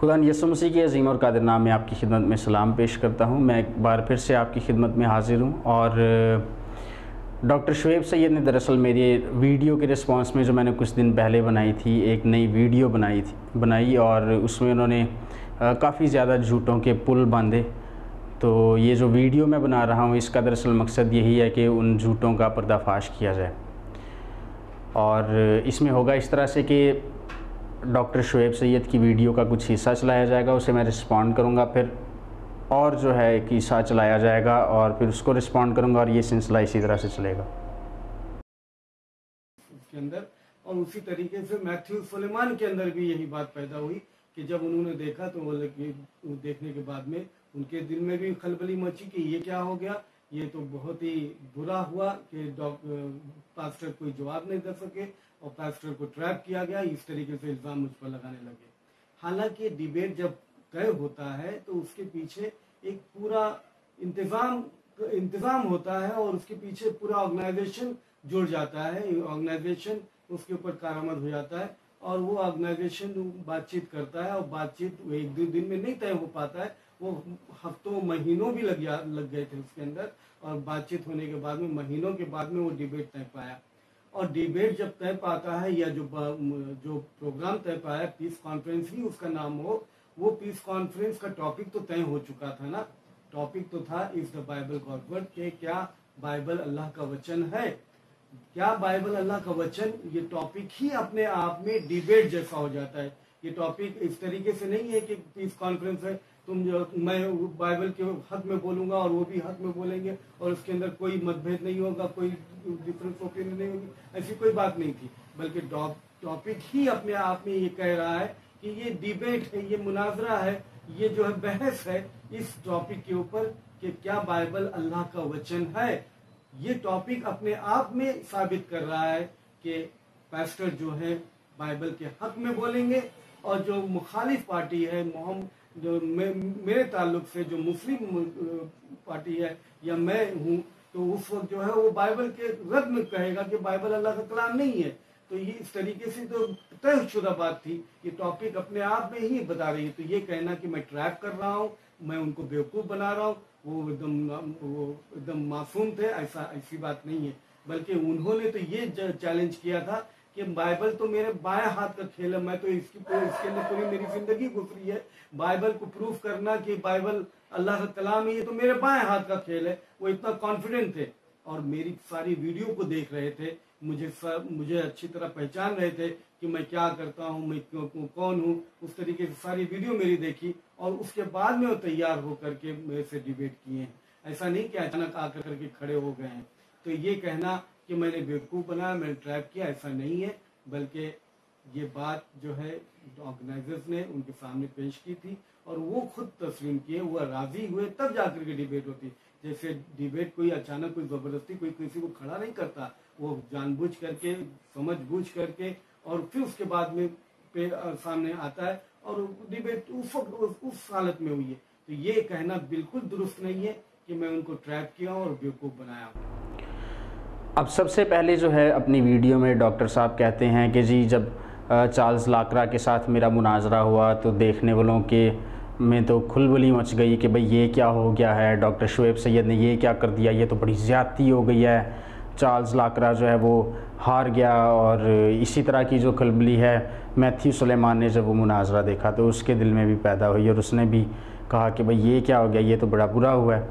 خدا یسو مسیح کی عظیم اور قادر نام میں آپ کی خدمت میں سلام پیش کرتا ہوں۔ میں ایک بار پھر سے آپ کی خدمت میں حاضر ہوں اور ڈاکٹر شعیب سید نے دراصل میری ویڈیو کے رسپانس میں جو میں نے کچھ دن پہلے بنائی تھی، ایک نئی ویڈیو بنائی تھی، بنائی اور اس میں انہوں نے کافی زیادہ جھوٹوں کے پل باندھے۔ تو یہ جو ویڈیو میں بنا رہا ہوں، اس کا دراصل مقصد یہی ہے کہ ان جھوٹوں کا پردہ فاش کیا جائے۔ اور اس میں ہوگا اس طرح سے کہ ڈاکٹر شعیب سید کی ویڈیو کا کچھ حصہ چلایا جائے گا، اسے میں رسپونڈ کروں گا، پھر اور جو ہے ایک حصہ چلایا جائے گا اور پھر اس کو رسپونڈ کروں گا اور یہ سلسلہ اسی طرح سے چلے گا۔ اس کے اندر اور اسی طریقے سے میتھیو سلیمان کے اندر بھی یہی بات پیدا ہوئی کہ جب انہوں نے دیکھا تو وہ دیکھنے کے بعد میں ان کے دل میں بھی خلبلی مچی کہ یہ کیا ہو گیا، یہ تو بہت ہی برا ہوا کہ پاسٹر کوئی جواب نہیں دے سکے۔ اور پاسٹر کو ٹریپ کیا گیا، اس طریقے سے الزام مجھ پر لگانے لگے۔ حالانکہ ڈیبیٹ جب طے ہوتا ہے، تو اس کے پیچھے ایک پورا انتظام انتظام ہوتا ہے اور اس کے پیچھے پورا آرگنائزیشن جڑ جاتا ہے۔ آرگنائزیشن اس کے اوپر کارآمد ہو جاتا ہے اور وہ آرگنائزیشن بات چیت کرتا ہے اور بات چیت ایک دو دن میں نہیں طے ہو پاتا ہے۔ وہ ہفتوں، مہینوں بھی لگ لگ گئے تھے اس کے اندر اور بات چیت ہونے کے بعد میں، مہینوں کے بعد میں وہ ڈیبیٹ طے پایا۔ اور ڈیبیٹ جب طے پاتا ہے یا جو جو پروگرام طے پایا پیس کانفرنس ہی اس کا نام ہو، وہ پیس کانفرنس کا ٹاپک تو طے ہو چکا تھا نا۔ ٹاپک تو تھا از دا بائبل گاڈ کہ کیا بائبل اللہ کا وچن ہے؟ کیا بائبل اللہ کا وچن؟ یہ ٹاپک ہی اپنے آپ میں ڈیبیٹ جیسا ہو جاتا ہے۔ یہ ٹاپک اس طریقے سے نہیں ہے کہ پیس کانفرنس ہے، تم جو میں بائبل کے حق میں بولوں گا اور وہ بھی حق میں بولیں گے اور اس کے اندر کوئی مت بھید نہیں ہوگا، کوئی ڈفرنس اوپین نہیں ہوگی ایسی کوئی بات نہیں تھی بلکہ ٹاپک ہی اپنے آپ میں یہ کہہ رہا ہے کہ یہ ڈیبیٹ ہے یہ مناظرہ ہے یہ جو ہے بحث ہے اس ٹاپک کے اوپر کہ کیا بائبل اللہ کا وچن ہے یہ ٹاپک اپنے آپ میں ثابت کر رہا ہے کہ پیسٹر جو ہے بائبل کے حق میں بولیں گے اور جو مخالف پارٹی ہے محمد جو میرے تعلق سے جو مسلم پارٹی ہے یا میں ہوں تو اس وقت جو ہے وہ بائبل کے رد میں کہے گا کہ بائبل اللہ کا کلام نہیں ہے۔ تو یہ اس طریقے سے تو طے شدہ بات تھی۔ یہ ٹاپک اپنے آپ میں ہی بتا رہی ہے۔ تو یہ کہنا کہ میں ٹریپ کر رہا ہوں، میں ان کو بیوقوف بنا رہا ہوں۔ وہ ایک دم وہ ایک دم معصوم تھے، ایسا ایسی بات نہیں ہے۔ بلکہ انہوں نے تو یہ چیلنج کیا تھا کہ بائبل تو میرے بائیں ہاتھ کا کھیل ہے، میں تو اس کی اس کے اندر پوری میری زندگی گزری ہے۔ بائبل کو پروف کرنا کہ بائبل اللہ کا کلام یہ تو میرے بائیں ہاتھ کا کھیل ہے، وہ اتنا کانفیڈنٹ تھے۔ اور میری ساری ویڈیو کو دیکھ رہے تھے، مجھے مجھے اچھی طرح پہچان رہے تھے کہ میں کیا کرتا ہوں، میں کون ہوں۔ اس طریقے سے ساری ویڈیو میری دیکھی اور اس کے بعد میں وہ تیار ہو کر کے میرے سے ڈیبیٹ کیے ہیں۔ ایسا نہیں کہ اچانک آ کر کے کھڑے ہو گئے ہیں۔ تو یہ کہنا کہ میں نے بیوقوف بنایا میں نے ٹریپ کیا، ایسا نہیں ہے۔ بلکہ یہ بات جو ہے آرگنائزرز نے ان کے سامنے پیش کی تھی۔ اور وہ خود تسلیم کیے، وہ راضی ہوئے، تب جا کر کے ڈیبیٹ ہوتی۔ جیسے ڈیبیٹ کوئی اچانک، کوئی زبردستی، کوئی کسی کو کھڑا نہیں کرتا، وہ جان بوجھ کر کے، سمجھ بوجھ کر کے، اور پھر اس کے بعد میں سامنے آتا ہے اور ڈیبیٹ اس وقت، اس حالت میں ہوئی ہے۔ تو یہ کہنا بالکل درست نہیں ہے کہ میں ان کو ٹریپ کیا ہوں اور بیوقوف بنایا۔ ہوں اب سب سے پہلے جو ہے، اپنی ویڈیو میں ڈاکٹر صاحب کہتے ہیں کہ جی جب چارلز لاکرا کے ساتھ میرا مناظرہ ہوا تو دیکھنے والوں کے میں تو کھل بلی مچ گئی کہ بھئی یہ کیا ہو گیا ہے۔ ڈاکٹر شعیب سید نے یہ کیا کر دیا، یہ تو بڑی زیادتی ہو گئی ہے۔ چارلز لاکرا جو ہے وہ ہار گیا اور اسی طرح کی جو کھلبلی ہے، میتھیو سلیمان نے جب وہ مناظرہ دیکھا تو اس کے دل میں بھی پیدا ہوئی اور اس نے بھی کہا کہ بھئی یہ کیا ہو گیا، یہ تو بڑا برا ہوا ہے۔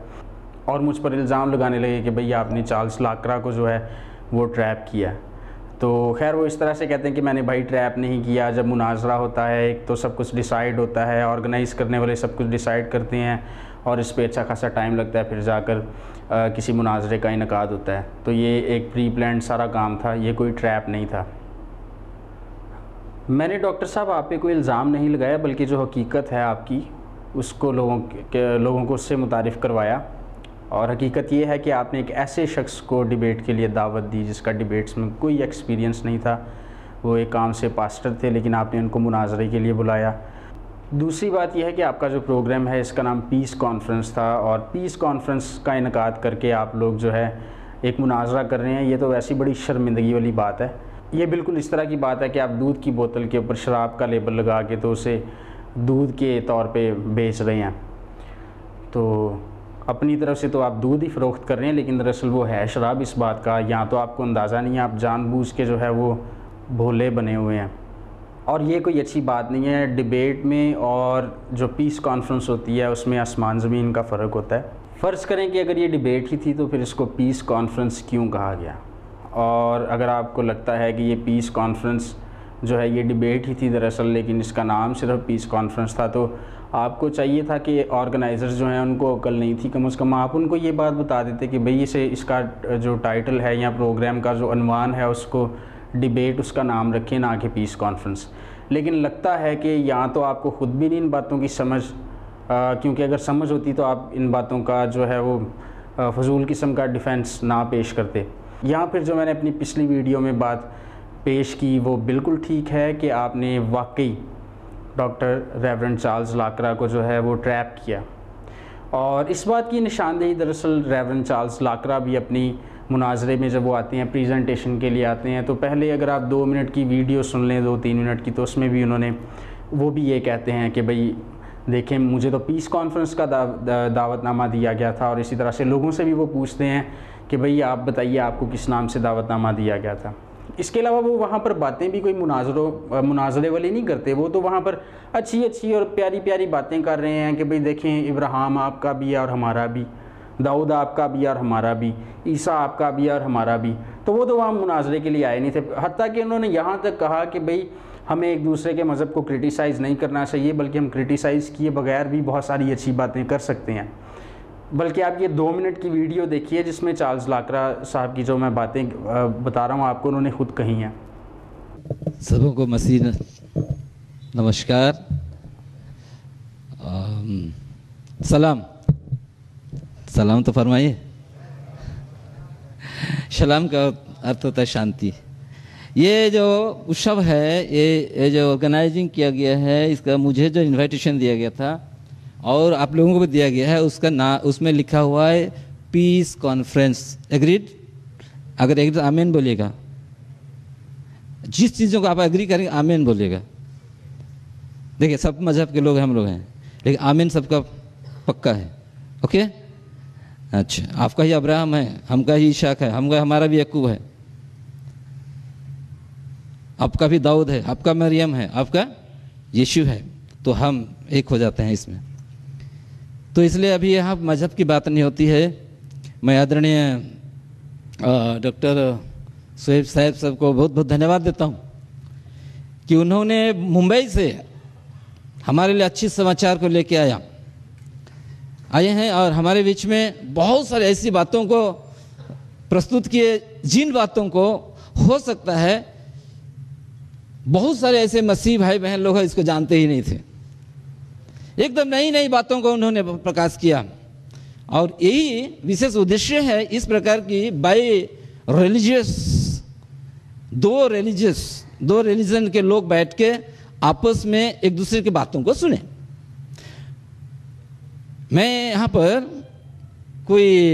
اور مجھ پر الزام لگانے لگے کہ بھئی آپ نے چارلز لاکرا کو جو ہے وہ ٹریپ کیا۔ تو خیر وہ اس طرح سے کہتے ہیں کہ میں نے بھائی ٹریپ نہیں کیا، جب مناظرہ ہوتا ہے، ایک تو سب کچھ ڈیسائیڈ ہوتا ہے آرگنائز کرنے والے سب کچھ ڈیسائیڈ کرتے ہیں اور اس پہ اچھا خاصا ٹائم لگتا ہے، پھر جا کر کسی مناظرے کا انعقاد ہوتا ہے۔ تو یہ ایک پری پلانڈ سارا کام تھا، یہ کوئی ٹریپ نہیں تھا۔ میں نے ڈاکٹر صاحب آپ پہ کوئی الزام نہیں لگایا، بلکہ جو حقیقت ہے آپ کی، اس کو لوگوں کے، لوگوں کو اس سے متعارف کروایا۔ اور حقیقت یہ ہے کہ آپ نے ایک ایسے شخص کو ڈیبیٹ کے لیے دعوت دی جس کا ڈیبیٹس میں کوئی ایکسپیرینس نہیں تھا۔ وہ ایک کام سے پاسٹر تھے، لیکن آپ نے ان کو مناظرے کے لیے بلایا۔ دوسری بات یہ ہے کہ آپ کا جو پروگرام ہے، اس کا نام پیس کانفرنس تھا۔ اور پیس کانفرنس کا انعقاد کر کے آپ لوگ جو ہے ایک مناظرہ کر رہے ہیں۔ یہ تو ویسی بڑی شرمندگی والی بات ہے۔ یہ بالکل اس طرح کی بات ہے کہ آپ دودھ کی بوتل کے اوپر شراب کا لیبل لگا کے تو اسے دودھ کے طور پہ بیچ رہے ہیں۔ تو اپنی طرف سے تو آپ دودھ ہی فروخت کر رہے ہیں، لیکن دراصل وہ ہے شراب اس بات کا یہاں تو آپ کو اندازہ نہیں ہے، آپ جان بوجھ کے جو ہے وہ بھولے بنے ہوئے ہیں۔ اور یہ کوئی اچھی بات نہیں ہے، ڈبیٹ میں اور جو پیس کانفرنس ہوتی ہے، اس میں آسمان زمین کا فرق ہوتا ہے۔ فرض کریں کہ اگر یہ ڈبیٹ ہی تھی تو پھر اس کو پیس کانفرنس کیوں کہا گیا؟ اور اگر آپ کو لگتا ہے کہ یہ پیس کانفرنس جو ہے، یہ ڈبیٹ ہی تھی دراصل، لیکن اس کا نام صرف پیس کانفرنس تھا، تو آپ کو چاہیے تھا کہ آرگنائزرز جو ہیں ان کو عقل نہیں تھی کم از کم، آپ ان کو یہ بات بتا دیتے کہ بھئی اسے اس کا جو ٹائٹل ہے یا پروگرام کا جو عنوان ہے، اس کو ڈبیٹ اس کا نام رکھیں نہ کہ پیس کانفرنس لیکن لگتا ہے کہ یہاں تو آپ کو خود بھی نہیں ان باتوں کی سمجھ کیونکہ اگر سمجھ ہوتی تو آپ ان باتوں کا جو ہے وہ فضول قسم کا ڈیفنس نہ پیش کرتے۔ یہاں پھر جو میں نے اپنی پچھلی ویڈیو میں بات پیش کی وہ بالکل ٹھیک ہے کہ آپ نے واقعی ڈاکٹر ریورنڈ چارلز لاکرا کو جو ہے وہ ٹریپ کیا۔ اور اس بات کی نشاندہی دراصل ریورنڈ چارلز لاکرا بھی اپنی مناظرے میں جب وہ آتے ہیں پریزنٹیشن کے لیے آتے ہیں، تو پہلے اگر آپ دو منٹ کی ویڈیو سن لیں، دو تین منٹ کی، تو اس میں بھی انہوں نے وہ بھی یہ کہتے ہیں کہ بھئی دیکھیں، مجھے تو پیس کانفرنس کا دعوت نامہ دیا گیا تھا، اور اسی طرح سے لوگوں سے بھی وہ پوچھتے ہیں کہ بھئی آپ بتائیے، آپ کو کس نام سے دعوت نامہ دیا گیا تھا؟ اس کے علاوہ وہ وہاں پر باتیں بھی کوئی مناظروں، مناظرے والی نہیں کرتے، وہ تو وہاں پر اچھی اچھی اور پیاری پیاری باتیں کر رہے ہیں کہ بھئی دیکھیں ابراہم آپ کا بھی اور ہمارا بھی، داؤد آپ کا بھی اور ہمارا بھی، عیسیٰ آپ کا بھی اور ہمارا بھی۔ تو وہ تو وہاں مناظرے کے لیے آئے نہیں تھے۔ حتیٰ کہ انہوں نے یہاں تک کہا کہ بھئی ہمیں ایک دوسرے کے مذہب کو کرٹیسائز نہیں کرنا چاہیے، بلکہ ہم کرٹیسائز کیے بغیر بھی بہت ساری اچھی باتیں کر سکتے ہیں۔ بلکہ آپ یہ دو منٹ کی ویڈیو دیکھیے جس میں چارلز لاکرا صاحب کی جو میں باتیں بتا رہا ہوں، آپ کو انہوں نے خود کہی ہیں۔ سبوں کو مسیح نمسکار۔ سلام۔ سلام تو فرمائیے۔ سلام کا ارتھ ہوتا ہے شانتی۔ یہ جو اشو ہے، یہ جو آرگنائزنگ کیا گیا ہے، اس کا مجھے جو انویٹیشن دیا گیا تھا اور آپ لوگوں کو بھی دیا گیا ہے، اس کا نا، اس میں لکھا ہوا ہے پیس کانفرنس ایگریڈ اگر ایک آمین بولیے گا۔ جس چیزوں کو آپ ایگری کریں گے، آمین بولیے گا۔ دیکھیے سب مذہب کے لوگ ہم لوگ ہیں، لیکن آمین سب کا پکا ہے۔ اوکے اچھا آپ کا ہی ابراہم ہے، ہم کا ہی عشاق ہے، ہم کا، ہمارا بھی یقوب ہے۔ آپ کا بھی داؤد ہے، آپ کا مریم ہے، آپ کا یشو ہے۔ تو ہم ایک ہو جاتے ہیں اس میں۔ تو اس لیے ابھی یہاں مذہب کی بات نہیں ہوتی ہے۔ میں آدرنی ڈاکٹر سہیب صاحب صاحب کو بہت بہت دھنیہ واد دیتا ہوں کہ انہوں نے ممبئی سے ہمارے لیے اچھی سماچار کو لے کے آیا۔ آئے ہیں اور ہمارے بیچ میں بہت سارے ایسی باتوں کو پرستوت کیے، جن باتوں کو ہو سکتا ہے۔ بہت سارے ایسے مسیح بھائی بہن لوگ ہیں، اس کو جانتے ہی نہیں تھے۔ ایک دم نئی نئی باتوں کو انہوں نے پرکاش کیا۔ اور یہی وشیش ادیہ ہے اس پرکار کی بائی ریلیجیس دو ریلیجیس دو ریلیجن کے لوگ بیٹھ کے آپس میں ایک دوسرے کی باتوں کو سنیں۔ میں یہاں پر کوئی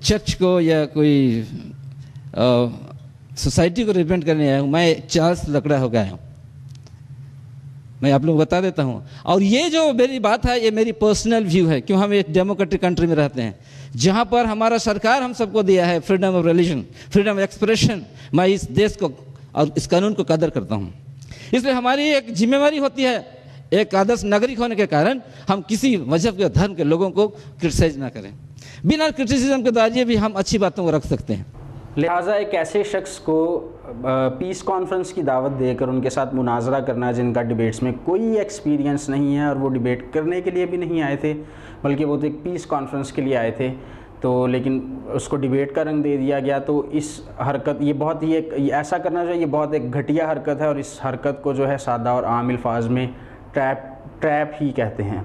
چرچ کو یا کوئی سوسائٹی کو ریپرزینٹ کرنے آیا ہوں۔ میں چارلس لکڑا ہو گیا ہوں۔ میں آپ لوگ بتا دیتا ہوں۔ اور یہ جو میری بات ہے، یہ میری پرسنل ویو ہے، کیوں ہم ایک ڈیموکریٹک کنٹری میں رہتے ہیں؟ جہاں پر ہمارا سرکار ہم سب کو دیا ہے freedom of religion freedom of expression میں اس دیش کو اور اس قانون کو قدر کرتا ہوں۔ اس لیے ہماری ایک ذمہ داری ہوتی ہے، ایک آدرش ناگرک ہونے کے کارن ہم کسی مذہب کے دھرم کے لوگوں کو کرٹیسائز نہ کریں۔ بنا کرٹیسزم کے دائرے بھی ہم اچھی باتوں کو رکھ سکتے ہیں۔ لہٰذا ایک ایسے شخص کو پیس کانفرنس کی دعوت دے کر ان کے ساتھ مناظرہ کرنا جن کا ڈیبیٹس میں کوئی ایکسپیرینس نہیں ہے اور وہ ڈیبیٹ کرنے کے لیے بھی نہیں آئے تھے، بلکہ وہ تو ایک پیس کانفرنس کے لیے آئے تھے۔ تو لیکن اس کو ڈیبیٹ کا رنگ دے دیا گیا۔ تو اس حرکت، یہ بہت ہی ایک ایسا کرنا جو ہے یہ بہت ایک گھٹیا حرکت ہے اور اس حرکت کو جو ہے سادہ اور عام الفاظ میں ٹریپ ٹریپ ہی کہتے ہیں۔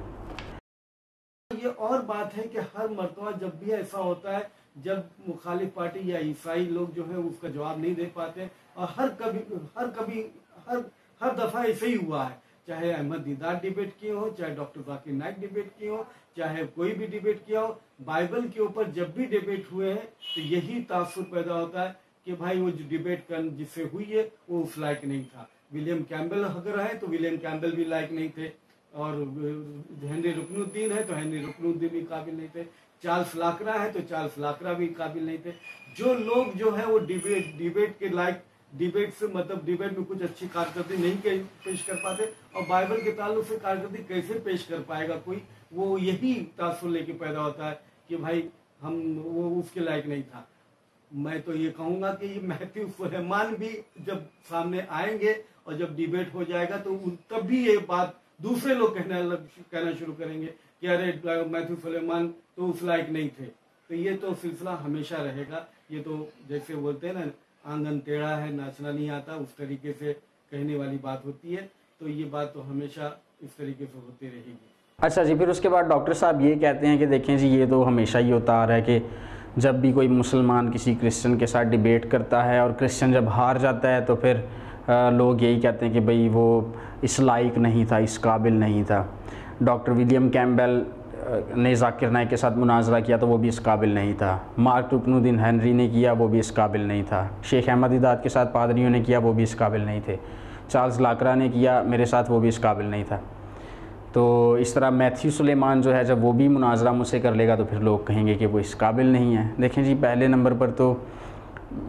یہ اور بات ہے کہ ہر مرتبہ جب بھی ایسا ہوتا ہے جب مخالف پارٹی یا عیسائی لوگ جو ہے اس کا جواب نہیں دے پاتے اور ہر کبھی ہر کبھی ہر ہر دفعہ ایسے ہی ہوا ہے۔ چاہے احمد دیدار ڈیبیٹ کیے ہو چاہے ڈاکٹر ذاکر نائک ڈیبیٹ کیے ہو چاہے کوئی بھی ڈیبیٹ کیا ہو، بائبل کے اوپر جب بھی ڈیبیٹ ہوئے ہیں تو یہی تاثر پیدا ہوتا ہے کہ بھائی وہ جو ڈیبیٹ کر جس سے ہوئی ہے، وہ اس لائق نہیں تھا۔ ولیم کیمبل اگر ہے تو ولیم کیمبل بھی لائق نہیں تھے اور ہنری رکن الدین ہے تو ہنری رکن الدین بھی قابل نہیں تھے۔ چارلس لاکرا ہے تو چارلس لاکرا بھی قابل نہیں تھے۔ جو لوگ جو ہے وہ ڈیبیٹ ڈیبیٹ کے لائق، ڈیبیٹ سے مطلب ڈیبیٹ میں کچھ اچھی کارکردگی نہیں پیش کر پاتے۔ اور بائبل کے تعلق سے کارکردگی کیسے پیش کر پائے گا کوئی؟ وہ یہی تاثر لے کے پیدا ہوتا ہے کہ بھائی ہم وہ اس کے لائق نہیں تھا۔ میں تو یہ کہوں گا کہ یہ میتھو فہمان بھی جب سامنے آئیں گے اور جب ڈیبیٹ ہو جائے گا تو تب بھی یہ بات دوسرے لوگ کہنا کہنا شروع کریں گے۔ کہ ارے میتھو فلیمان تو اس لائق نہیں تھے۔ تو یہ تو سلسلہ ہمیشہ رہے گا۔ یہ تو جیسے بولتے ہیں نا، آنگن ٹیڑھا ہے، ناچنا نہیں آتا، اس طریقے سے کہنے والی بات ہوتی ہے۔ تو یہ بات تو ہمیشہ اس طریقے سے ہوتی رہے گی۔ اچھا جی پھر اس کے بعد ڈاکٹر صاحب یہ کہتے ہیں کہ دیکھیں جی یہ تو ہمیشہ ہی ہوتا آ رہا ہے کہ جب بھی کوئی مسلمان کسی کرسچن کے ساتھ ڈیبیٹ کرتا ہے اور کرسچن جب ہار جاتا ہے تو پھر لوگ یہی کہتے ہیں کہ بھئی وہ اس لائق نہیں تھا، اس قابل نہیں تھا۔ ڈاکٹر ولیم کیمبل نے ذاکر نائک کے ساتھ مناظرہ کیا تو وہ بھی اس قابل نہیں تھا۔ مارک رکن الدین ہینری نے کیا وہ بھی اس قابل نہیں تھا۔ شیخ احمد اداد کے ساتھ پادریوں نے کیا وہ بھی اس قابل نہیں تھے۔ چارلز لاکرا نے کیا میرے ساتھ وہ بھی اس قابل نہیں تھا۔ تو اس طرح میتھیو سلیمان جو ہے جب وہ بھی مناظرہ مجھ سے کر لے گا تو پھر لوگ کہیں گے کہ وہ اس قابل نہیں ہے۔ دیکھیں جی پہلے نمبر پر تو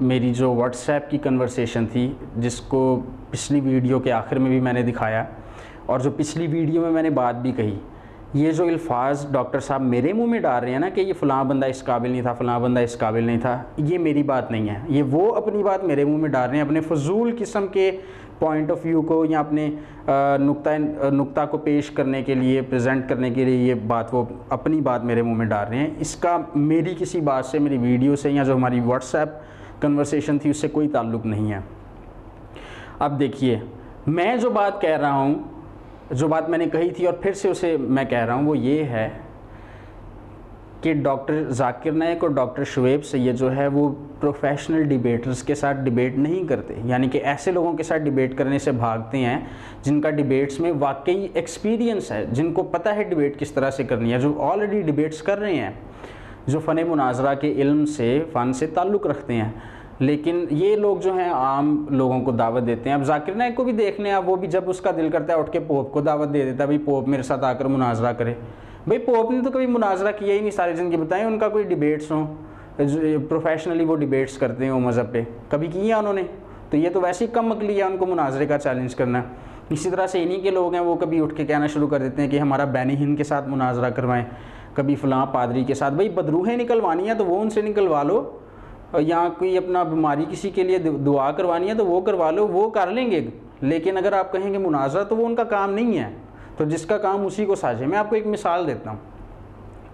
میری جو واٹس ایپ کی کنورسیشن تھی، جس کو پچھلی ویڈیو کے آخر میں بھی میں نے دکھایا اور جو پچھلی ویڈیو میں میں نے بات بھی کہی، یہ جو الفاظ ڈاکٹر صاحب میرے منہ میں ڈال رہے ہیں نا کہ یہ فلاں بندہ اس قابل نہیں تھا، فلاں بندہ اس قابل نہیں تھا، یہ میری بات نہیں ہے۔ یہ وہ اپنی بات میرے منہ میں ڈال رہے ہیں، اپنے فضول قسم کے پوائنٹ آف ویو کو یا اپنے نقطہ نقطہ کو پیش کرنے کے لیے پریزنٹ کرنے کے لیے یہ بات وہ اپنی بات میرے منہ میں ڈال رہے ہیں۔ اس کا میری کسی بات سے، میری ویڈیو سے یا جو ہماری واٹس ایپ کنورسیشن تھی، اس سے کوئی تعلق نہیں ہے۔ اب دیکھیے، میں جو بات کہہ رہا ہوں جو بات میں نے کہی تھی اور پھر سے اسے میں کہہ رہا ہوں، وہ یہ ہے کہ ڈاکٹر ذاکر نائک اور ڈاکٹر شعیب سید جو ہے، وہ پروفیشنل ڈیبیٹرز کے ساتھ ڈیبیٹ نہیں کرتے۔ یعنی کہ ایسے لوگوں کے ساتھ ڈیبیٹ کرنے سے بھاگتے ہیں جن کا ڈیبیٹس میں واقعی ایکسپیرینس ہے، جن کو پتہ ہے ڈیبیٹ کس طرح سے کرنی ہے۔ جو آلریڈی ڈیبیٹس کر رہے ہیں، جو فن مناظرہ کے علم سے، فن سے تعلق رکھتے ہیں۔ لیکن یہ لوگ جو ہیں عام لوگوں کو دعوت دیتے ہیں۔ اب ذاکر نائک کو بھی دیکھ لیں آپ وہ بھی جب اس کا دل کرتا ہے، اٹھ کے پوپ کو دعوت دے دیتا ہے، بھائی پوپ میرے ساتھ آ کر مناظرہ کرے۔ بھائی پوپ نے تو کبھی مناظرہ کیا ہی نہیں، سارے زندگی بتائیں، ان کا کوئی ڈیبیٹس ہوں۔ پروفیشنلی وہ ڈیبیٹس کرتے ہیں وہ مذہب پہ۔ کبھی کیا انہوں نے؟ تو یہ تو ویسے ہی کم عقلی ہے ان کو مناظرے کا چیلنج کرنا۔ اسی طرح سے انہی کے لوگ ہیں، وہ کبھی اٹھ کے کہنا شروع کر دیتے ہیں کہ ہمارا بینی ہند کے ساتھ مناظرہ کروائیں، کبھی فلاں پادری کے ساتھ۔ بھائی بدروہیں نکلوانی ہیں تو وہ ان سے نکلوا لو۔ یا کوئی اپنا بیماری کسی کے لیے دعا کروانی ہے تو وہ کروا لو، وہ کر لیں گے۔ لیکن اگر آپ کہیں گے مناظرہ تو وہ ان کا کام نہیں ہے۔ تو جس کا کام اسی کو ساجے میں آپ کو ایک مثال دیتا ہوں۔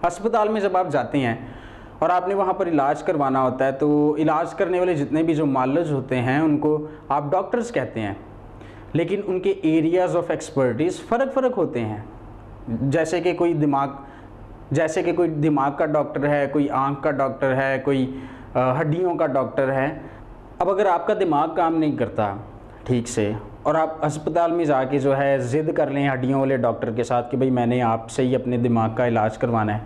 ہسپتال میں جب آپ جاتے ہیں اور آپ نے وہاں پر علاج کروانا ہوتا ہے تو علاج کرنے والے جتنے بھی جو مالج ہوتے ہیں ان کو آپ ڈاکٹرز کہتے ہیں۔ لیکن ان کے ایریاز آف ایکسپرٹیز فرق فرق ہوتے ہیں۔ جیسے کہ کوئی دماغ جیسے کہ کوئی دماغ کا ڈاکٹر ہے، کوئی آنکھ کا ڈاکٹر ہے، کوئی ہڈیوں کا ڈاکٹر ہے اب اگر آپ کا دماغ کام نہیں کرتا، ٹھیک سے، اور آپ ہسپتال میں جا کے جو ہے ضد کر لیں ہڈیوں والے ڈاکٹر کے ساتھ کہ بھئی میں نے آپ سے ہی اپنے دماغ کا علاج کروانا ہے،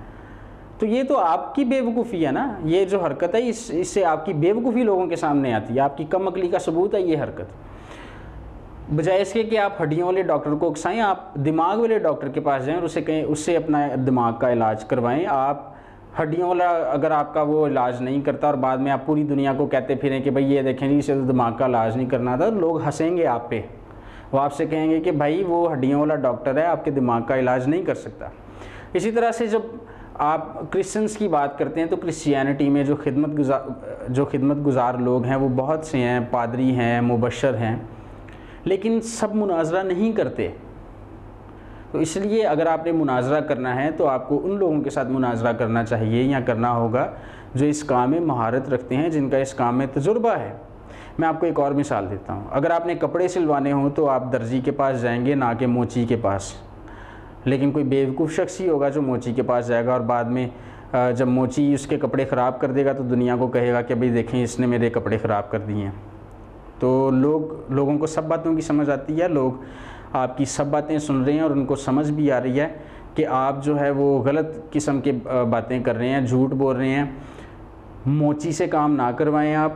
تو یہ تو آپ کی بے وقوفی ہے نا۔ یہ جو حرکت ہے، اس اس سے آپ کی بے وقوفی لوگوں کے سامنے آتی ہے۔ آپ کی کم عقلی کا ثبوت ہے یہ حرکت۔ بجائے اس کے کہ آپ ہڈیوں والے ڈاکٹر کو اکسائیں، آپ دماغ والے ڈاکٹر کے پاس جائیں اور اسے کہیں، اس سے اپنا دماغ کا علاج کروائیں۔ آپ ہڈیوں والا اگر آپ کا وہ علاج نہیں کرتا اور بعد میں آپ پوری دنیا کو کہتے پھریں کہ بھائی یہ دیکھیں جی اسے دماغ کا علاج نہیں کرنا تھا، لوگ ہنسیں گے آپ پہ۔ وہ آپ سے کہیں گے کہ بھائی وہ ہڈیوں والا ڈاکٹر ہے، آپ کے دماغ کا علاج نہیں کر سکتا۔ اسی طرح سے جب آپ کرسچنس کی بات کرتے ہیں تو کرسچینٹی میں جو خدمت گزار جو خدمت گزار لوگ ہیں، وہ بہت سے ہیں، پادری ہیں، مبشر ہیں، لیکن سب مناظرہ نہیں کرتے۔ تو اس لیے اگر آپ نے مناظرہ کرنا ہے تو آپ کو ان لوگوں کے ساتھ مناظرہ کرنا چاہیے یا کرنا ہوگا جو اس کام میں مہارت رکھتے ہیں، جن کا اس کام میں تجربہ ہے۔ میں آپ کو ایک اور مثال دیتا ہوں۔ اگر آپ نے کپڑے سلوانے ہوں تو آپ درزی کے پاس جائیں گے، نہ کہ موچی کے پاس۔ لیکن کوئی بیوقوف شخص ہی ہوگا جو موچی کے پاس جائے گا اور بعد میں جب موچی اس کے کپڑے خراب کر دے گا تو دنیا کو کہے گا کہ بھائی دیکھیں، اس نے میرے کپڑے خراب کر دیے ہیں۔ تو لوگ، لوگوں کو سب باتوں کی سمجھ آتی ہے، لوگ آپ کی سب باتیں سن رہے ہیں اور ان کو سمجھ بھی آ رہی ہے کہ آپ جو ہے وہ غلط قسم کے باتیں کر رہے ہیں، جھوٹ بول رہے ہیں۔ موچی سے کام نہ کروائیں آپ۔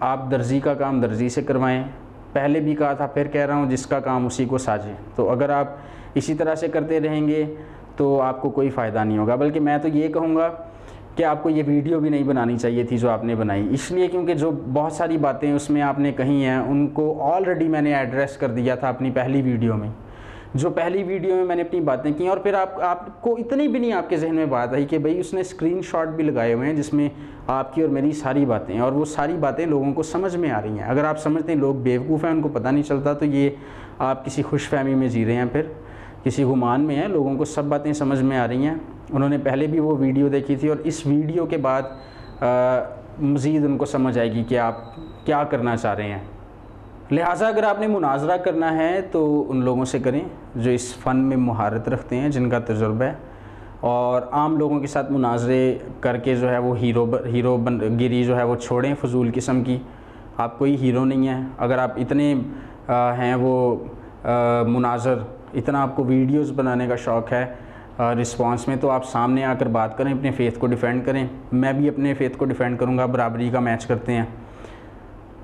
آپ درزی کا کام درزی سے کروائیں۔ پہلے بھی کہا تھا، پھر کہہ رہا ہوں، جس کا کام اسی کو ساجے۔ تو اگر آپ اسی طرح سے کرتے رہیں گے تو آپ کو کوئی فائدہ نہیں ہوگا۔ بلکہ میں تو یہ کہوں گا کہ آپ کو یہ ویڈیو بھی نہیں بنانی چاہیے تھی جو آپ نے بنائی۔ اس لیے کیونکہ جو بہت ساری باتیں اس میں آپ نے کہی ہیں، ان کو آلریڈی میں نے ایڈریس کر دیا تھا اپنی پہلی ویڈیو میں۔ جو پہلی ویڈیو میں میں نے اپنی باتیں کی اور پھر آپ آپ کو اتنی بھی نہیں آپ کے ذہن میں بات آئی کہ بھئی اس نے اسکرین شاٹ بھی لگائے ہوئے ہیں جس میں آپ کی اور میری ساری باتیں ہیں اور وہ ساری باتیں لوگوں کو سمجھ میں آ رہی ہیں۔ اگر آپ سمجھتے ہیں لوگ بیوقوف ہیں، ان کو پتہ نہیں چلتا تو یہ آپ کسی خوش فہمی میں جی رہے ہیں۔ پھر کسی گمان میں ہیں، لوگوں کو سب باتیں سمجھ میں آ رہی ہیں۔ انہوں نے پہلے بھی وہ ویڈیو دیکھی تھی اور اس ویڈیو کے بعد مزید ان کو سمجھ آئے گی کہ آپ کیا کرنا چاہ رہے ہیں۔ لہٰذا اگر آپ نے مناظرہ کرنا ہے تو ان لوگوں سے کریں جو اس فن میں مہارت رکھتے ہیں، جن کا تجربہ ہے۔ اور عام لوگوں کے ساتھ مناظرے کر کے جو ہے وہ ہیرو ہیرو بن گیری جو ہے وہ چھوڑیں فضول قسم کی۔ آپ کوئی ہیرو نہیں ہے اگر آپ اتنے ہیں وہ مناظر، اتنا آپ کو ویڈیوز بنانے کا شوق ہے رسپانس میں تو آپ سامنے آ کر بات کریں، اپنے فیتھ کو ڈیفینڈ کریں۔ میں بھی اپنے فیتھ کو ڈیفینڈ کروں گا، برابری کا میچ کرتے ہیں۔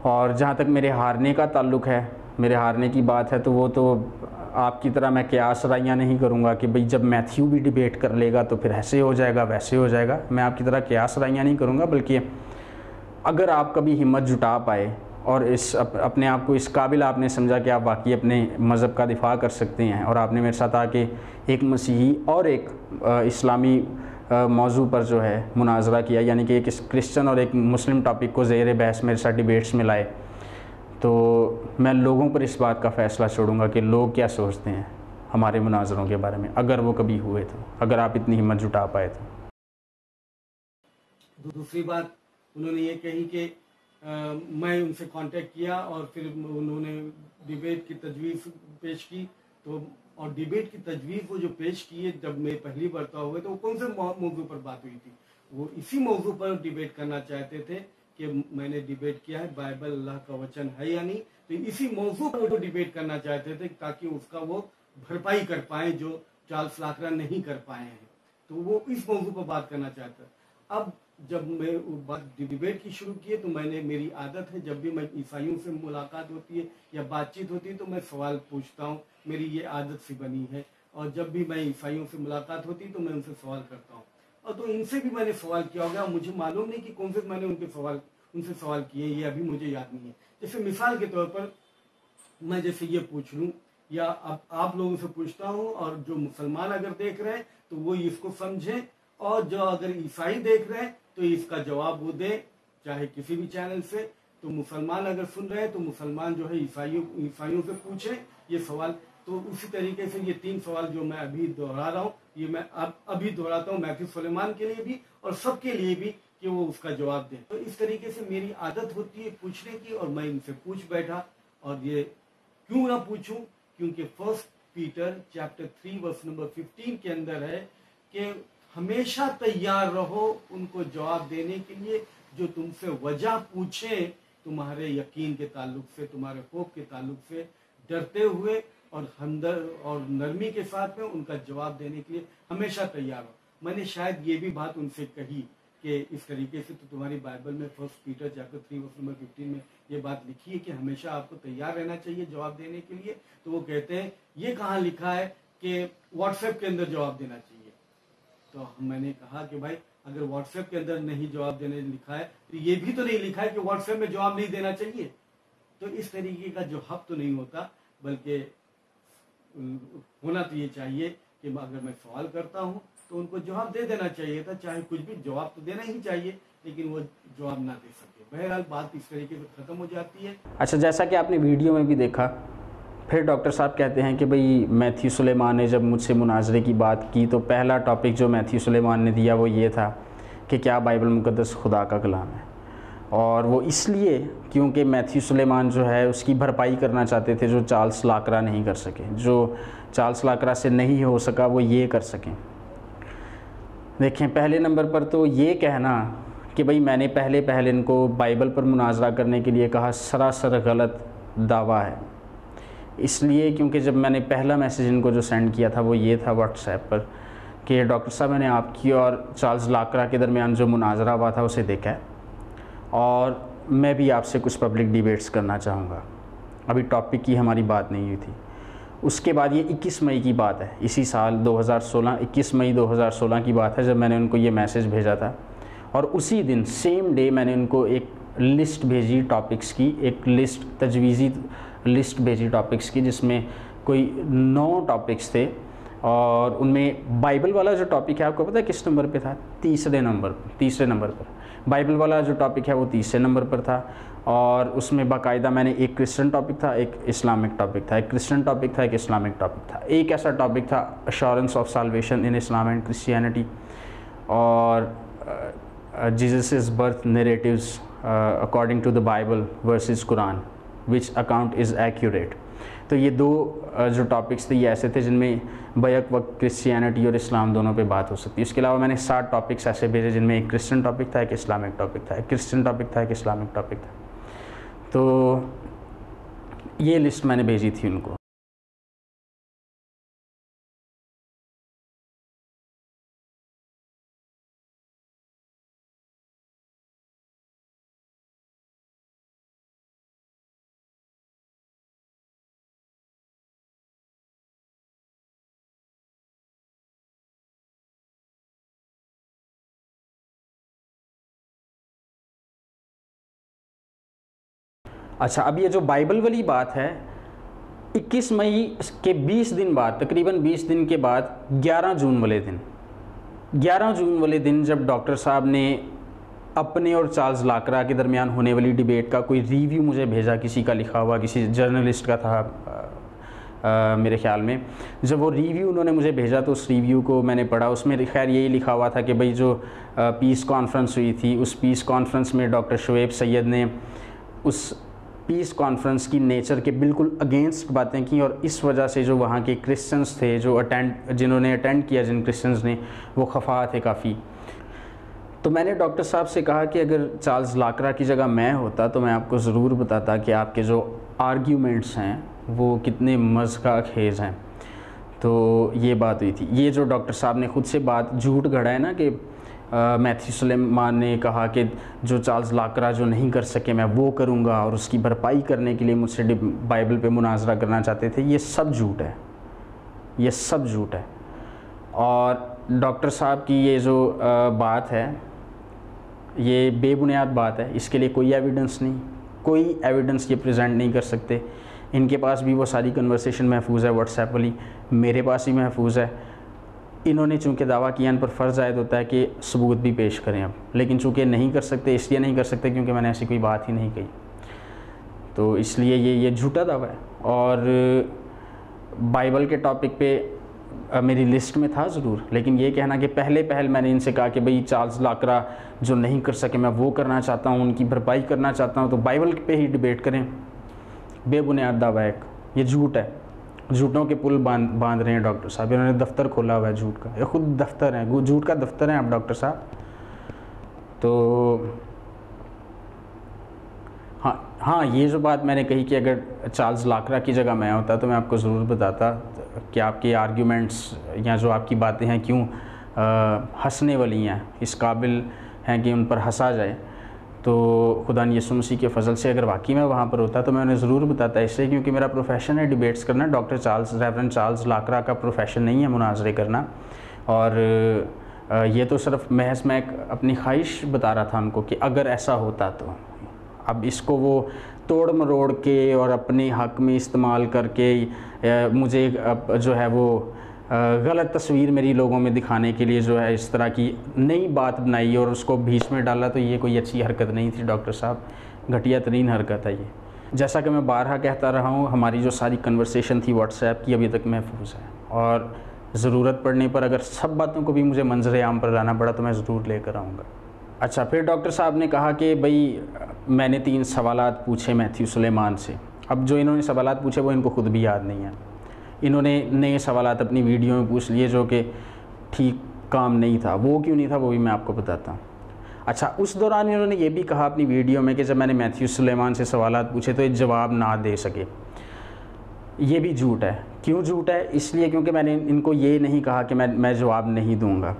اور جہاں تک میرے ہارنے کا تعلق ہے، میرے ہارنے کی بات ہے، تو وہ تو آپ کی طرح میں قیاس رائیاں نہیں کروں گا کہ بھئی جب میتھیو بھی ڈیبیٹ کر لے گا تو پھر ایسے ہو جائے گا، ویسے ہو جائے گا۔ میں آپ کی طرح قیاس رائیاں نہیں کروں گا، بلکہ اگر آپ کبھی ہمت جٹا پائے اور اس اپنے آپ کو اس قابل آپ نے سمجھا کہ آپ واقعی اپنے مذہب کا دفاع کر سکتے ہیں اور آپ نے میرے ساتھ آ کے ایک مسیحی اور ایک اسلامی موضوع پر جو ہے مناظرہ کیا یعنی کہ ایک کرسچن اور ایک مسلم ٹاپک کو زیر بحث میرے ساتھ ڈیبیٹس میں لائے۔ تو میں لوگوں پر اس بات کا فیصلہ چھوڑوں گا کہ لوگ کیا سوچتے ہیں ہمارے مناظروں کے بارے میں، اگر وہ کبھی ہوئے تو، اگر آپ اتنی ہمت جٹا پائے تو۔ دوسری بات، انہوں نے یہ کہی کہ میں ان سے کانٹیکٹ کیا اور پھر انہوں نے ڈیبیٹ کی تجویز پیش کی، تو اور ڈیبیٹ کی تجویز وہ جو پیش کی ہے جب میں پہلی برتا ہوئے تو وہ کون سے موضوع پر بات ہوئی تھی؟ وہ اسی موضوع پر ڈیبیٹ کرنا چاہتے تھے کہ میں نے ڈیبیٹ کیا ہے، بائبل اللہ کا وچن ہے یا نہیں؟ تو اسی موضوع پر وہ ڈیبیٹ کرنا چاہتے تھے تاکہ اس کا وہ بھرپائی کر پائیں جو چارلس لاکرا نہیں کر پائے ہیں۔ تو وہ اس موضوع پر بات کرنا چاہتا اب جب میں ڈیبیٹ کی شروع کی ہے تو میں نے میری عادت ہے جب بھی میں عیسائیوں سے ملاقات ہوتی ہے یا بات چیت ہوتی ہے تو میں سوال پوچھتا ہوں، میری یہ عادت سی بنی ہے اور جب بھی میں عیسائیوں سے ملاقات ہوتی تو میں ان سے سوال کرتا ہوں۔ اور تو ان سے بھی میں نے سوال کیا ہوگا، مجھے معلوم نہیں کہ کون سے میں نے ان کے سوال، ان سے سوال کیے یہ ابھی مجھے یاد نہیں ہے۔ جیسے مثال کے طور پر میں جیسے یہ پوچھ لوں، یا آپ لوگوں سے پوچھتا ہوں اور جو مسلمان اگر دیکھ رہے ہیں تو وہ اس کو سمجھیں اور جو اگر عیسائی دیکھ رہے ہیں تو اس کا جواب وہ دے، چاہے کسی بھی چینل سے۔ تو مسلمان اگر سن رہے تو مسلمان جو ہے عیسائیوں عیسائیوں سے پوچھیں یہ سوال۔ تو اسی طریقے سے یہ تین سوال جو میں ابھی دہرا رہا ہوں، یہ میں اب، ابھی دہراتا ہوں محفوظ سلیمان کے لیے بھی اور سب کے لیے بھی کہ وہ اس کا جواب دیں تو اس طریقے سے میری عادت ہوتی ہے پوچھنے کی اور میں ان سے پوچھ بیٹھا۔ اور یہ کیوں نہ پوچھوں؟ کیونکہ first Peter chapter three verse number fifteen کے اندر ہے کہ ہمیشہ تیار رہو ان کو جواب دینے کے لیے جو تم سے وجہ پوچھیں، تمہارے یقین کے تعلق سے، تمہارے خوف کے تعلق سے ڈرتے ہوئے اور ہمدر اور نرمی کے ساتھ میں ان کا جواب دینے کے لیے ہمیشہ تیار ہو میں نے شاید یہ بھی بات ان سے کہی کہ اس طریقے سے تو تمہاری بائبل میں first Peter chapter three number fifteen میں یہ بات لکھی ہے کہ ہمیشہ آپ کو تیار رہنا چاہیے جواب دینے کے لیے۔ تو وہ کہتے ہیں، یہ کہاں لکھا ہے کہ واٹس ایپ کے اندر جواب دینا چاہیے؟ تو میں نے کہا کہ بھائی، اگر واٹس ایپ کے اندر نہیں جواب دینے لکھا ہے، تو یہ بھی تو نہیں لکھا ہے کہ واٹس ایپ میں جواب نہیں دینا چاہیے۔ تو اس طریقے کا جو حق تو نہیں ہوتا، بلکہ ہونا تو یہ چاہیے کہ اگر میں سوال کرتا ہوں، تو ان کو جواب دے دینا چاہیے تھا۔ چاہے کچھ بھی، جواب تو دینا ہی چاہیے، لیکن وہ جواب نہ دے سکے۔ بہرحال بات اس طریقے سے ختم ہو جاتی ہے۔ اچھا جیسا کہ آپ نے ویڈیو میں بھی دیکھا پھر ڈاکٹر صاحب کہتے ہیں کہ بھئی میتھی سلیمان نے جب مجھ سے مناظرے کی بات کی تو پہلا ٹاپک جو میتھی سلیمان نے دیا وہ یہ تھا کہ کیا بائبل مقدس خدا کا کلام ہے۔ اور وہ اس لیے کیونکہ میتھی سلیمان جو ہے اس کی بھرپائی کرنا چاہتے تھے جو چارلس لاکرا نہیں کر سکے، جو چارلس لاکرا سے نہیں ہو سکا وہ یہ کر سکیں۔ دیکھیں پہلے نمبر پر تو یہ کہنا کہ بھئی میں نے پہلے پہلے ان کو بائبل پر مناظرہ کرنے کے لیے کہا سراسر غلط دعویٰ ہے۔ اس لیے کیونکہ جب میں نے پہلا میسیج ان کو جو سینڈ کیا تھا وہ یہ تھا واٹس ایپ پر کہ ڈاکٹر صاحب میں نے آپ کی اور چارلز لاکرا کے درمیان جو مناظرہ ہوا تھا اسے دیکھا ہے اور میں بھی آپ سے کچھ پبلک ڈیبیٹس کرنا چاہوں گا۔ ابھی ٹاپک کی ہماری بات نہیں ہوئی تھی۔ اس کے بعد یہ اکیس مئی کی بات ہے۔ اسی سال دو ہزار سولہ، اکیس مئی دو ہزار سولہ کی بات ہے جب میں نے ان کو یہ میسیج بھیجا تھا۔ اور اسی دن سیم ڈے میں نے ان کو ایک لسٹ بھیجی ٹاپکس کی، ایک لسٹ تجویزی لسٹ بھیجی ٹاپکس کی، جس میں کوئی نو ٹاپکس تھے اور ان میں بائبل والا جو ٹاپک ہے، آپ کو پتہ ہے کس نمبر پہ تھا؟ تیسرے نمبر تیسرے نمبر پر۔ بائبل والا جو ٹاپک ہے، وہ تیسرے نمبر پر تھا۔ اور اس میں باقاعدہ میں نے ایک کرسچن ٹاپک تھا، ایک اسلامک ٹاپک تھا۔ ایک کرسچن ٹاپک تھا، ایک اسلامک ٹاپک تھا۔ ایک ایسا ٹاپک تھا assurance of salvation in Islam and Christianity اور Jesus is birth narratives according to the Bible versus Quran which account is accurate تو یہ دو جو ٹاپکس تھے، یہ ایسے تھے جن میں بیک وقت کرسچینٹی اور اسلام دونوں پہ بات ہو سکتی ہے۔ اس کے علاوہ میں نے سات ٹاپکس ایسے بھیجے جن میں ایک کرسچن ٹاپک تھا، ایک اسلامک ٹاپک تھا، ایک کرسچن ٹاپک تھا، ایک اسلامک ٹاپک تھا۔ تو یہ لسٹ میں نے بھیجی تھی ان کو۔ اچھا اب یہ جو بائبل والی بات ہے، اکیس مئی کے بیس دن بعد، تقریباً بیس دن کے بعد، گیارہ جون والے دن، گیارہ جون والے دن جب ڈاکٹر صاحب نے اپنے اور چارلز لاکرا کے درمیان ہونے والی ڈیبیٹ کا کوئی ریویو مجھے بھیجا، کسی کا لکھا ہوا، کسی جرنلسٹ کا تھا میرے خیال میں، جب وہ ریویو انہوں نے مجھے بھیجا تو اس ریویو کو میں نے پڑھا۔ اس میں خیر یہی لکھا ہوا تھا کہ بھئی جو پیس کانفرنس ہوئی تھی، اس پیس کانفرنس میں ڈاکٹر شعیب سید نے اس پیس کانفرنس کی نیچر کے بالکل اگینسٹ باتیں کی اور اس وجہ سے جو وہاں کے کرسچنس تھے، جو اٹینڈ جنہوں نے اٹینڈ کیا، جن کرسچنس نے، وہ خفا تھے کافی۔ تو میں نے ڈاکٹر صاحب سے کہا کہ اگر چارلز لاکرا کی جگہ میں ہوتا تو میں آپ کو ضرور بتاتا کہ آپ کے جو آرگیومنٹس ہیں، وہ کتنے مذہقہ خیز ہیں۔ تو یہ بات ہوئی تھی۔ یہ جو ڈاکٹر صاحب نے خود سے بات جھوٹ گھڑا ہے نا کہ میتھی سلیمان نے کہا کہ جو چارلز لاکرا جو نہیں کر سکے میں وہ کروں گا اور اس کی بھرپائی کرنے کے لیے مجھ سے بائبل پہ مناظرہ کرنا چاہتے تھے، یہ سب جھوٹ ہے۔ یہ سب جھوٹ ہے۔ اور ڈاکٹر صاحب کی یہ جو بات ہے، یہ بے بنیاد بات ہے۔ اس کے لیے کوئی ایویڈنس نہیں، کوئی ایویڈنس یہ پریزنٹ نہیں کر سکتے۔ ان کے پاس بھی وہ ساری کنورسیشن محفوظ ہے واٹس ایپ والی، میرے پاس بھی محفوظ ہے۔ انہوں نے چونکہ دعویٰ کیا ان پر فرض عائد ہوتا ہے کہ ثبوت بھی پیش کریں اب، لیکن چونکہ نہیں کر سکتے، اس لیے نہیں کر سکتے کیونکہ میں نے ایسی کوئی بات ہی نہیں کہی۔ تو اس لیے یہ یہ جھوٹا دعویٰ ہے۔ اور بائبل کے ٹاپک پہ میری لسٹ میں تھا ضرور، لیکن یہ کہنا کہ پہلے پہل میں نے ان سے کہا کہ بھئی چارلز لاکرا جو نہیں کر سکے، میں وہ کرنا چاہتا ہوں، ان کی بھرپائی کرنا چاہتا ہوں، تو بائبل پہ ہی ڈبیٹ کریں۔ بے بنیاد دعویٰ ایک۔ یہ جھوٹ ہے۔ جھوٹوں کے پل باندھ باندھ رہے ہیں ڈاکٹر صاحب، انہوں نے دفتر کھولا ہوا ہے جھوٹ کا، یہ خود دفتر ہیں جھوٹ کا دفتر ہیں آپ ڈاکٹر صاحب۔ تو ہاں ہاں یہ جو بات میں نے کہی کہ اگر چارلز لاکرا کی جگہ میں ہوتا تو میں آپ کو ضرور بتاتا کہ آپ کے آرگیومنٹس یا جو آپ کی باتیں ہیں کیوں ہنسنے والی ہیں، اس قابل ہیں کہ ان پر ہنسا جائے۔ تو خدا یسو مسیح کے فضل سے اگر واقعی میں وہاں پر ہوتا تو میں انہیں ضرور بتاتا اس سے کیونکہ میرا پروفیشن ہے ڈیبیٹس کرنا doctor Charles reverend Charles Lakra کا پروفیشن نہیں ہے مناظرے کرنا۔ اور یہ تو صرف محض میں ایک اپنی خواہش بتا رہا تھا ان کو کہ اگر ایسا ہوتا تو۔ اب اس کو وہ توڑ مروڑ کے اور اپنے حق میں استعمال کر کے مجھے جو ہے وہ غلط تصویر میری لوگوں میں دکھانے کے لیے جو ہے اس طرح کی نئی بات بنائی اور اس کو بیچ میں ڈالا تو یہ کوئی اچھی حرکت نہیں تھی، ڈاکٹر صاحب، گھٹیا ترین حرکت ہے یہ۔ جیسا کہ میں بارہا کہتا رہا ہوں، ہماری جو ساری کنورسیشن تھی واٹس ایپ کی ابھی تک محفوظ ہے۔ اور ضرورت پڑنے پر اگر سب باتوں کو بھی مجھے منظر عام پر لانا پڑا تو میں ضرور لے کر آؤں گا۔ اچھا پھر ڈاکٹر صاحب نے کہا کہ بھئی میں نے تین سوالات پوچھے میتھیو سلیمان سے۔ اب جو انہوں نے سوالات پوچھے وہ ان کو خود بھی یاد نہیں ہیں۔ انہوں نے نئے سوالات اپنی ویڈیو میں پوچھ لیے جو کہ ٹھیک کام نہیں تھا۔ وہ کیوں نہیں تھا وہ بھی میں آپ کو بتاتا ہوں۔ اچھا اس دوران انہوں نے یہ بھی کہا اپنی ویڈیو میں کہ جب میں نے میتھیو سلیمان سے سوالات پوچھے تو یہ جواب نہ دے سکے۔ یہ بھی جھوٹ ہے۔ کیوں جھوٹ ہے؟ اس لیے کیونکہ میں نے ان کو یہ نہیں کہا کہ میں میں جواب نہیں دوں گا۔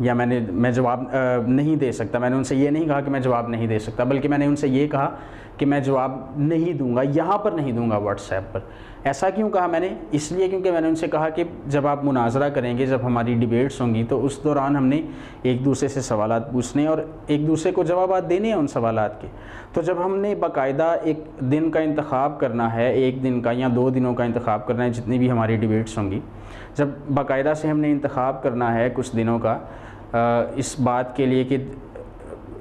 یا میں نے، میں جواب نہیں دے سکتا۔ میں نے ان سے یہ نہیں کہا کہ میں جواب نہیں دے سکتا، بلکہ میں نے ان سے یہ کہا کہ میں جواب نہیں دوں گا، یہاں پر نہیں دوں گا، واٹس ایپ پر۔ ایسا کیوں کہا میں نے؟ اس لیے کیونکہ میں نے ان سے کہا کہ جب آپ مناظرہ کریں گے، جب ہماری ڈیبیٹس ہوں گی، تو اس دوران ہم نے ایک دوسرے سے سوالات پوچھنے اور ایک دوسرے کو جوابات دینے ہیں ان سوالات کے۔ تو جب ہم نے باقاعدہ ایک دن کا انتخاب کرنا ہے، ایک دن کا یا دو دنوں کا انتخاب کرنا ہے، جتنی بھی ہماری ڈیبیٹس ہوں گی، جب باقاعدہ سے ہم نے انتخاب کرنا ہے کچھ دنوں کا اس بات کے لیے کہ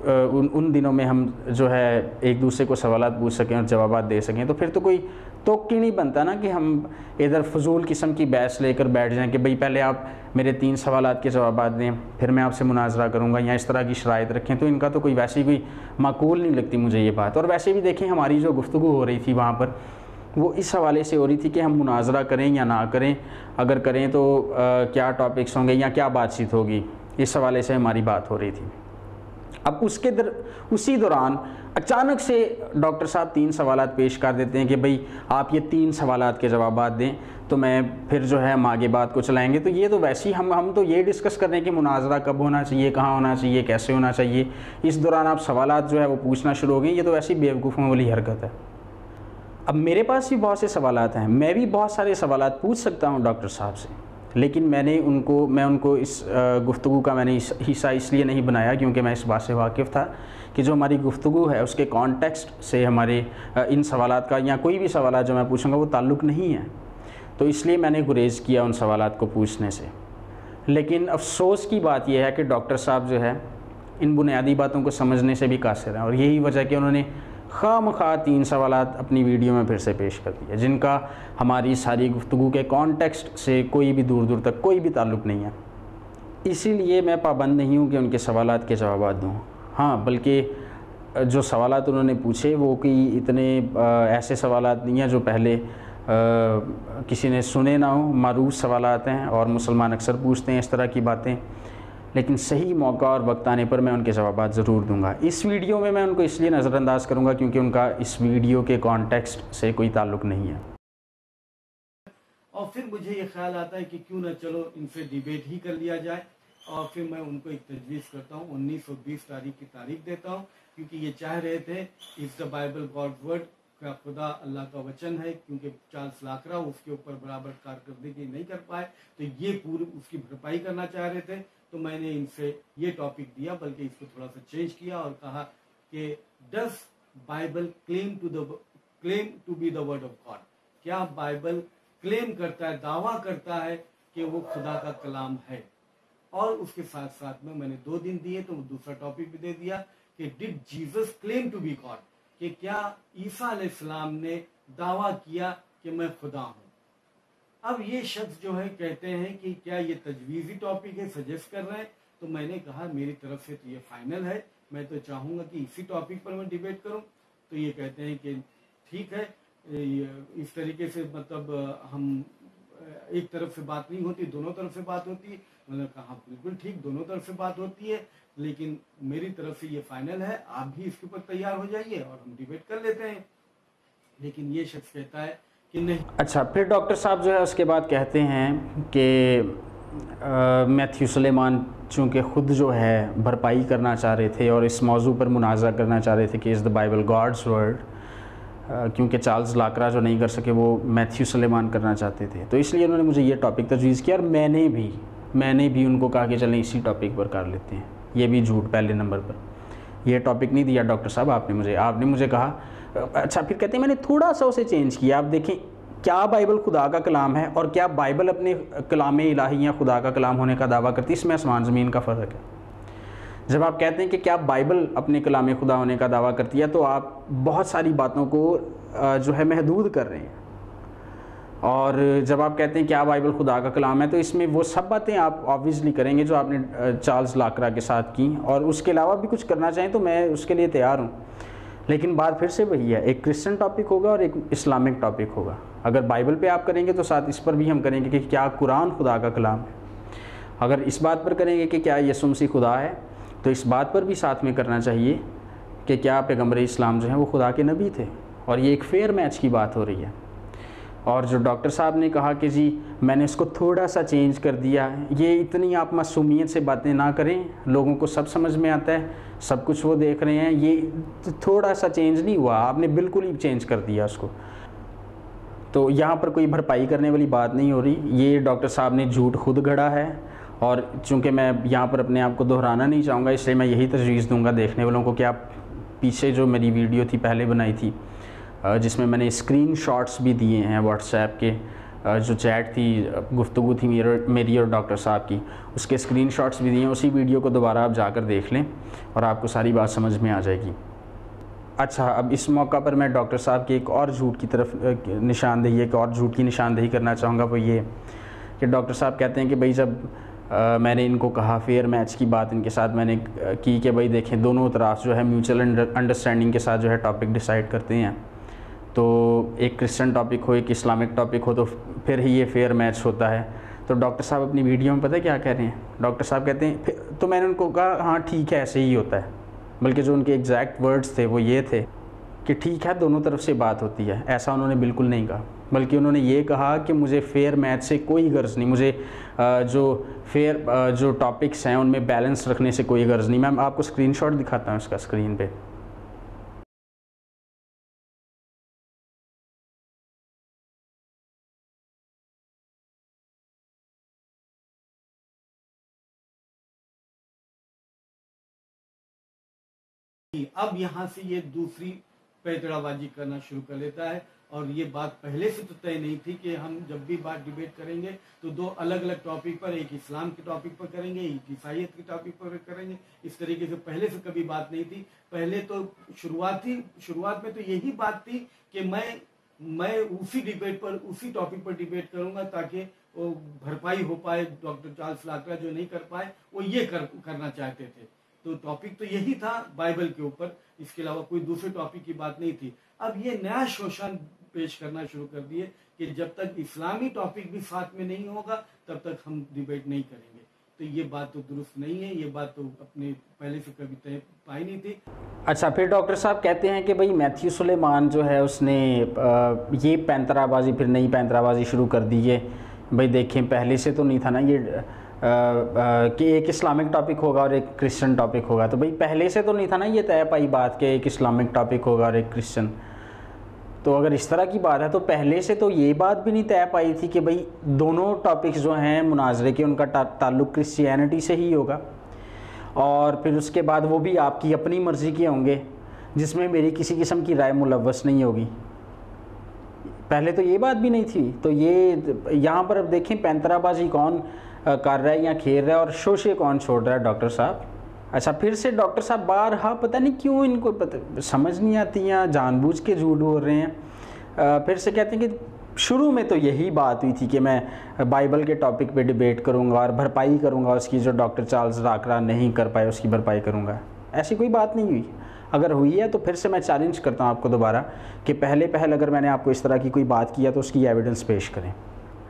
ان دنوں میں ہم جو ہے ایک دوسرے کو سوالات پوچھ سکیں اور جوابات دے سکیں، تو پھر تو کوئی توقع نہیں بنتا نا کہ ہم ادھر فضول قسم کی بحث لے کر بیٹھ جائیں کہ بھئی پہلے آپ میرے تین سوالات کے جوابات دیں، پھر میں آپ سے مناظرہ کروں گا یا اس طرح کی شرائط رکھیں۔ تو ان کا تو کوئی ویسی کوئی معقول نہیں لگتی مجھے یہ بات۔ اور ویسے بھی دیکھیں، ہماری جو گفتگو ہو رہی تھی وہاں پر، وہ اس حوالے سے ہو رہی تھی کہ ہم مناظرہ کریں یا نہ کریں۔ اگر کریں تو کیا ٹاپکس ہوں گے یا کیا بات چیت ہوگی؟ اس حوالے سے ہماری بات ہو رہی تھی۔ اب اس کے در، اسی دوران اچانک سے ڈاکٹر صاحب تین سوالات پیش کر دیتے ہیں کہ بھئی آپ یہ تین سوالات کے جوابات دیں تو میں پھر جو ہے ہم آگے بات کو چلائیں گے تو یہ تو ویسے ہی ہم ہم تو یہ ڈسکس کر رہے ہیں کہ مناظرہ کب ہونا چاہیے، کہاں ہونا چاہیے، کیسے ہونا چاہیے۔ اس دوران آپ سوالات جو ہے وہ پوچھنا شروع ہو گئے، یہ تو ویسی بیوقوفوں والی حرکت ہے۔ اب میرے پاس بھی بہت سے سوالات ہیں۔ میں بھی بہت سارے سوالات پوچھ سکتا ہوں ڈاکٹر صاحب سے، لیکن میں نے ان کو میں ان کو اس گفتگو کا میں نے حصہ اس لیے نہیں بنایا کیونکہ میں اس بات سے واقف تھا۔ کہ جو ہماری گفتگو ہے، اس کے کانٹیکسٹ سے ہمارے ان سوالات کا یا کوئی بھی سوالات جو میں پوچھوں گا، وہ تعلق نہیں ہے۔ تو اس لیے میں نے گریز کیا ان سوالات کو پوچھنے سے۔ لیکن افسوس کی بات یہ ہے کہ ڈاکٹر صاحب جو ہے، ان بنیادی باتوں کو سمجھنے سے بھی قاصر ہیں اور یہی وجہ کہ انہوں نے خواہ مخواہ تین سوالات اپنی ویڈیو میں پھر سے پیش کر دیا جن کا ہماری ساری گفتگو کے کانٹیکسٹ سے کوئی بھی دور دور تک کوئی بھی تعلق نہیں ہے۔ اسی لیے میں پابند نہیں ہوں کہ ان کے سوالات کے جوابات دوں۔ ہاں بلکہ جو سوالات انہوں نے پوچھے وہ کہ اتنے ایسے سوالات نہیں ہیں جو پہلے کسی نے سنے نہ ہوں، معروف سوالات ہیں اور مسلمان اکثر پوچھتے ہیں اس طرح کی باتیں۔ لیکن صحیح موقع اور وقت آنے پر میں ان کے جوابات ضرور دوں گا۔ اس ویڈیو میں میں ان کو اس لیے نظر انداز کروں گا کیونکہ ان کا اس ویڈیو کے کانٹیکسٹ سے کوئی تعلق نہیں ہے۔ اور پھر مجھے یہ خیال آتا ہے کہ کیوں نہ چلو ان سے ڈیبیٹ ہی کر لیا جائے۔ اور پھر میں ان کو ایک تجویز کرتا ہوں، انیس سو بیس تاریخ کی تاریخ دیتا ہوں، کیونکہ یہ چاہ رہے تھے is the Bible God word کا خدا اللہ کا وچن ہے، کیونکہ چارلس لاکرا اس کے اوپر برابر کارکردگی نہیں کر پائے، تو یہ پوری اس کی بھرپائی کرنا چاہ رہے تھے، تو میں نے ان سے یہ ٹاپک دیا، بلکہ اس کو تھوڑا سا چینج کیا اور کہا کہ does Bible claim to the claim to be the word of God کیا بائبل کلیم کرتا ہے، دعویٰ کرتا ہے کہ وہ خدا کا کلام ہے؟ اور اس کے ساتھ ساتھ میں میں نے دو دن دیے تو دوسرا ٹاپک بھی دے دیا کہ did Jesus claim to be God کہ کیا عیسیٰ علیہ السلام نے دعویٰ کیا کہ میں خدا ہوں؟ اب یہ شخص جو ہے کہتے ہیں کہ کیا یہ تجویزی ٹاپک ہے سجیسٹ کر رہے ہیں۔ تو میں نے کہا، میری طرف سے تو یہ فائنل ہے۔ میں تو چاہوں گا کہ اسی ٹاپک پر میں ڈیبیٹ کروں۔ تو یہ کہتے ہیں کہ ٹھیک ہے اس طریقے سے مطلب ہم ایک طرف سے بات نہیں ہوتی، دونوں طرف سے بات ہوتی ہے میں نے کہا ہاں، بالکل ٹھیک، دونوں طرف سے بات ہوتی ہے، لیکن میری طرف سے یہ فائنل ہے، آپ بھی اس کے اوپر تیار ہو جائیے اور ہم ڈیبیٹ کر لیتے ہیں۔ لیکن یہ شخص کہتا ہے اچھا پھر ڈاکٹر صاحب جو ہے، اس کے بعد کہتے ہیں کہ میتھیو سلیمان چونکہ خود جو ہے، بھرپائی کرنا چاہ رہے تھے اور اس موضوع پر مناظرہ کرنا چاہ رہے تھے کہ is the Bible God's word کیونکہ چارلز لاکرا جو نہیں کر سکے، وہ میتھیو سلیمان کرنا چاہتے تھے۔ تو اس لیے انہوں نے مجھے یہ ٹاپک تجویز کیا اور میں نے بھی میں نے بھی ان کو کہا کہ چلیں اسی ٹاپک پر کر لیتے ہیں۔ یہ بھی جھوٹ پہلے نمبر پر۔ یہ ٹاپک نہیں دیا ڈاکٹر صاحب، آپ نے مجھے آپ نے مجھے کہا اچھا پھر کہتے ہیں میں نے تھوڑا سا اسے چینج کیا۔ آپ دیکھیں کیا بائبل خدا کا کلام ہے اور کیا بائبل اپنے کلام الہی یا خدا کا کلام ہونے کا دعویٰ کرتی ہے؟ اس میں آسمان زمین کا فرق ہے۔ جب آپ کہتے ہیں کہ کیا بائبل اپنے کلام خدا ہونے کا دعویٰ کرتی ہے، تو آپ بہت ساری باتوں کو جو ہے محدود کر رہے ہیں۔ اور جب آپ کہتے ہیں کیا بائبل خدا کا کلام ہے، تو اس میں وہ سب باتیں آپ آبویسلی کریں گے جو آپ نے چارلز لاکرا کے ساتھ کی۔ اور اس کے علاوہ بھی کچھ کرنا چاہیں تو میں اس کے لیے تیار ہوں۔ لیکن بات پھر سے وہی ہے، ایک کرسچن ٹاپک ہوگا اور ایک اسلامک ٹاپک ہوگا۔ اگر بائبل پہ آپ کریں گے تو ساتھ اس پر بھی ہم کریں گے کہ کیا قرآن خدا کا کلام ہے۔ اگر اس بات پر کریں گے کہ کیا یہ سمسی خدا ہے، تو اس بات پر بھی ساتھ میں کرنا چاہیے کہ کیا پیغمبر اسلام جو ہیں وہ خدا کے نبی تھے۔ اور یہ ایک فیئر میچ کی بات ہو رہی ہے۔ اور جو ڈاکٹر صاحب نے کہا کہ جی میں نے اس کو تھوڑا سا چینج کر دیا، یہ اتنی آپ معصومیت سے باتیں نہ کریں، لوگوں کو سب سمجھ میں آتا ہے، سب کچھ وہ دیکھ رہے ہیں، یہ تھوڑا سا چینج نہیں ہوا، آپ نے بالکل ہی چینج کر دیا اس کو۔ تو یہاں پر کوئی بھرپائی کرنے والی بات نہیں ہو رہی، یہ ڈاکٹر صاحب نے جھوٹ خود گھڑا ہے، اور چونکہ میں یہاں پر اپنے آپ کو دہرانا نہیں چاہوں گا، اس لیے میں یہی تجویز دوں گا دیکھنے والوں کو کہ آپ پیچھے جو میری ویڈیو تھی، پہلے بنائی تھی جس میں میں نے اسکرین شاٹس بھی دیے ہیں واٹس ایپ کے جو چیٹ تھی، گفتگو تھی میری اور ڈاکٹر صاحب کی، اس کے اسکرین شاٹس بھی دیے ہیں۔ اسی ویڈیو کو دوبارہ آپ جا کر دیکھ لیں اور آپ کو ساری بات سمجھ میں آ جائے گی۔ اچھا اب اس موقع پر میں ڈاکٹر صاحب کی ایک اور جھوٹ کی طرف نشاندہی، ایک اور جھوٹ کی نشاندہی کرنا چاہوں گا، وہ یہ کہ ڈاکٹر صاحب کہتے ہیں کہ بھائی جب میں نے ان کو کہا فیئر میچ کی بات، ان کے ساتھ میں نے کی کہ بھائی دیکھیں، دونوں طرف جو ہے میوچل انڈرسٹینڈنگ کے ساتھ جو ہے ٹاپک ڈیسائیڈ کرتے ہیں۔ تو ایک کرسچن ٹاپک ہو، ایک اسلامک ٹاپک ہو، تو پھر ہی یہ فیئر میچ ہوتا ہے۔ تو ڈاکٹر صاحب اپنی ویڈیو میں پتہ کیا کہہ رہے ہیں؟ ڈاکٹر صاحب کہتے ہیں تو میں نے ان کو کہا ہاں ٹھیک ہے، ایسے ہی ہوتا ہے۔ بلکہ جو ان کے ایگزیکٹ ورڈز تھے، وہ یہ تھے کہ ٹھیک ہے، دونوں طرف سے بات ہوتی ہے۔ ایسا انہوں نے بالکل نہیں کہا۔ بلکہ انہوں نے یہ کہا کہ مجھے فیئر میچ سے کوئی غرض نہیں، مجھے جو فیئر جو ٹاپکس ہیں، ان میں بیلنس رکھنے سے کوئی غرض نہیں۔ میں آپ کو اسکرین شاٹ دکھاتا ہوں اس کا اسکرین پہ۔ جی، اب یہاں سے یہ دوسری پیتڑا بازی کرنا شروع کر لیتا ہے اور یہ بات پہلے سے تو طے نہیں تھی کہ ہم جب بھی بات ڈیبیٹ کریں گے تو دو الگ الگ ٹاپک پر، ایک اسلام کے ٹاپک پر کریں گے، ایک عیسائیت کے ٹاپک پر کریں گے۔ اس طریقے سے پہلے سے کبھی بات نہیں تھی۔ پہلے تو شروعاتی، شروعات میں تو یہی بات تھی کہ میں میں اسی ڈیبیٹ پر، اسی ٹاپک پر ڈیبیٹ کروں گا تاکہ وہ بھرپائی ہو پائے۔ ڈاکٹر چارلس لاکرا جو نہیں کر پائے، وہ یہ کرنا چاہتے تھے۔ تو ٹاپک تو یہی تھا بائبل کے اوپر، اس کے علاوہ کوئی دوسرے ٹاپک کی بات نہیں تھی۔ اب یہ نیا شوشن پیش کرنا شروع کر دیے کہ جب تک اسلامی ٹاپک بھی ساتھ میں نہیں ہوگا، تب تک ہم ڈیبیٹ نہیں کریں گے۔ تو یہ بات تو درست نہیں ہے، یہ بات تو اپنے پہلے سے کبھی طے پائی نہیں تھی۔ اچھا پھر ڈاکٹر صاحب کہتے ہیں کہ بھائی میتھیو سلیمان جو ہے، اس نے یہ پینترا بازی، پھر نئی پینترا بازی شروع کر دی ہے۔ بھائی دیکھیں، پہلے سے تو نہیں تھا نا یہ۔ کہ ایک اسلامک ٹاپک ہوگا اور ایک کرسچن ٹاپک ہوگا۔ تو بھائی، پہلے سے تو نہیں تھا نا یہ طے پائی بات کہ ایک اسلامک ٹاپک ہوگا اور ایک کرسچن۔ تو اگر اس طرح کی بات ہے تو پہلے سے تو یہ بات بھی نہیں طے پائی تھی کہ بھائی دونوں ٹاپکس جو ہیں مناظرے کے، ان کا تعلق کرسچینٹی سے ہی ہوگا۔ اور پھر اس کے بعد وہ بھی آپ کی اپنی مرضی کے ہوں گے، جس میں میری کسی قسم کی رائے ملوث نہیں ہوگی۔ پہلے تو یہ بات بھی نہیں تھی۔ تو یہ یہاں پر اب دیکھیں، پینترا بازی کون کر رہا ہے یا کھیل رہا ہے اور شوشے کون چھوڑ رہا ہے ڈاکٹر صاحب؟ اچھا پھر سے ڈاکٹر صاحب بارہا پتہ نہیں کیوں ان کو سمجھ نہیں آتی ہیں جان بوجھ کے جھوٹ بول رہے ہیں۔ پھر سے کہتے ہیں کہ شروع میں تو یہی بات ہوئی تھی کہ میں بائبل کے ٹاپک پہ ڈیبیٹ کروں گا اور بھرپائی کروں گا، اس کی جو ڈاکٹر چارلز راکرا نہیں کر پائے، اس کی بھرپائی کروں گا۔ ایسی کوئی بات نہیں ہوئی۔ اگر ہوئی ہے تو پھر سے میں چیلنج کرتا ہوں آپ کو دوبارہ کہ پہلے پہل اگر میں نے آپ کو اس طرح کی کوئی بات کیا تو اس کی ایویڈنس پیش کریں۔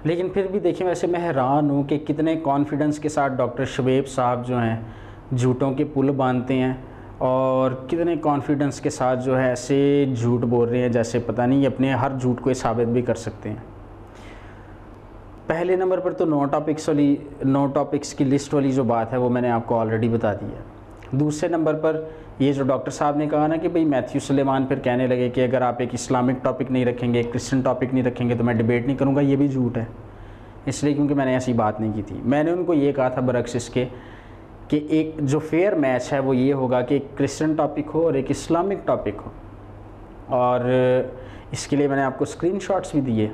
لیکن پھر بھی دیکھیں ویسے میں حیران ہوں کہ کتنے کانفیڈنس کے ساتھ ڈاکٹر شبیب صاحب جو ہیں، جھوٹوں کے پل باندھتے ہیں اور کتنے کانفیڈنس کے ساتھ جو ہے ایسے جھوٹ بول رہے ہیں جیسے پتہ نہیں اپنے ہر جھوٹ کو ثابت بھی کر سکتے ہیں۔ پہلے نمبر پر تو نو ٹاپکس والی نو ٹاپکس کی لسٹ والی جو بات ہے وہ میں نے آپ کو آلریڈی بتا دی ہے۔ دوسرے نمبر پر یہ جو ڈاکٹر صاحب نے کہا نا کہ بھئی میتھیو سلیمان پھر کہنے لگے کہ اگر آپ ایک اسلامک ٹاپک نہیں رکھیں گے، ایک کرسچن ٹاپک نہیں رکھیں گے تو میں ڈیبیٹ نہیں کروں گا، یہ بھی جھوٹ ہے۔ اس لیے کیونکہ میں نے ایسی بات نہیں کی تھی۔ میں نے ان کو یہ کہا تھا برعکس اس کے کہ ایک جو فیئر میچ ہے وہ یہ ہوگا کہ ایک کرسچن ٹاپک ہو اور ایک اسلامک ٹاپک ہو۔ اور اس کے لیے میں نے آپ کو اسکرین شاٹس بھی دیے،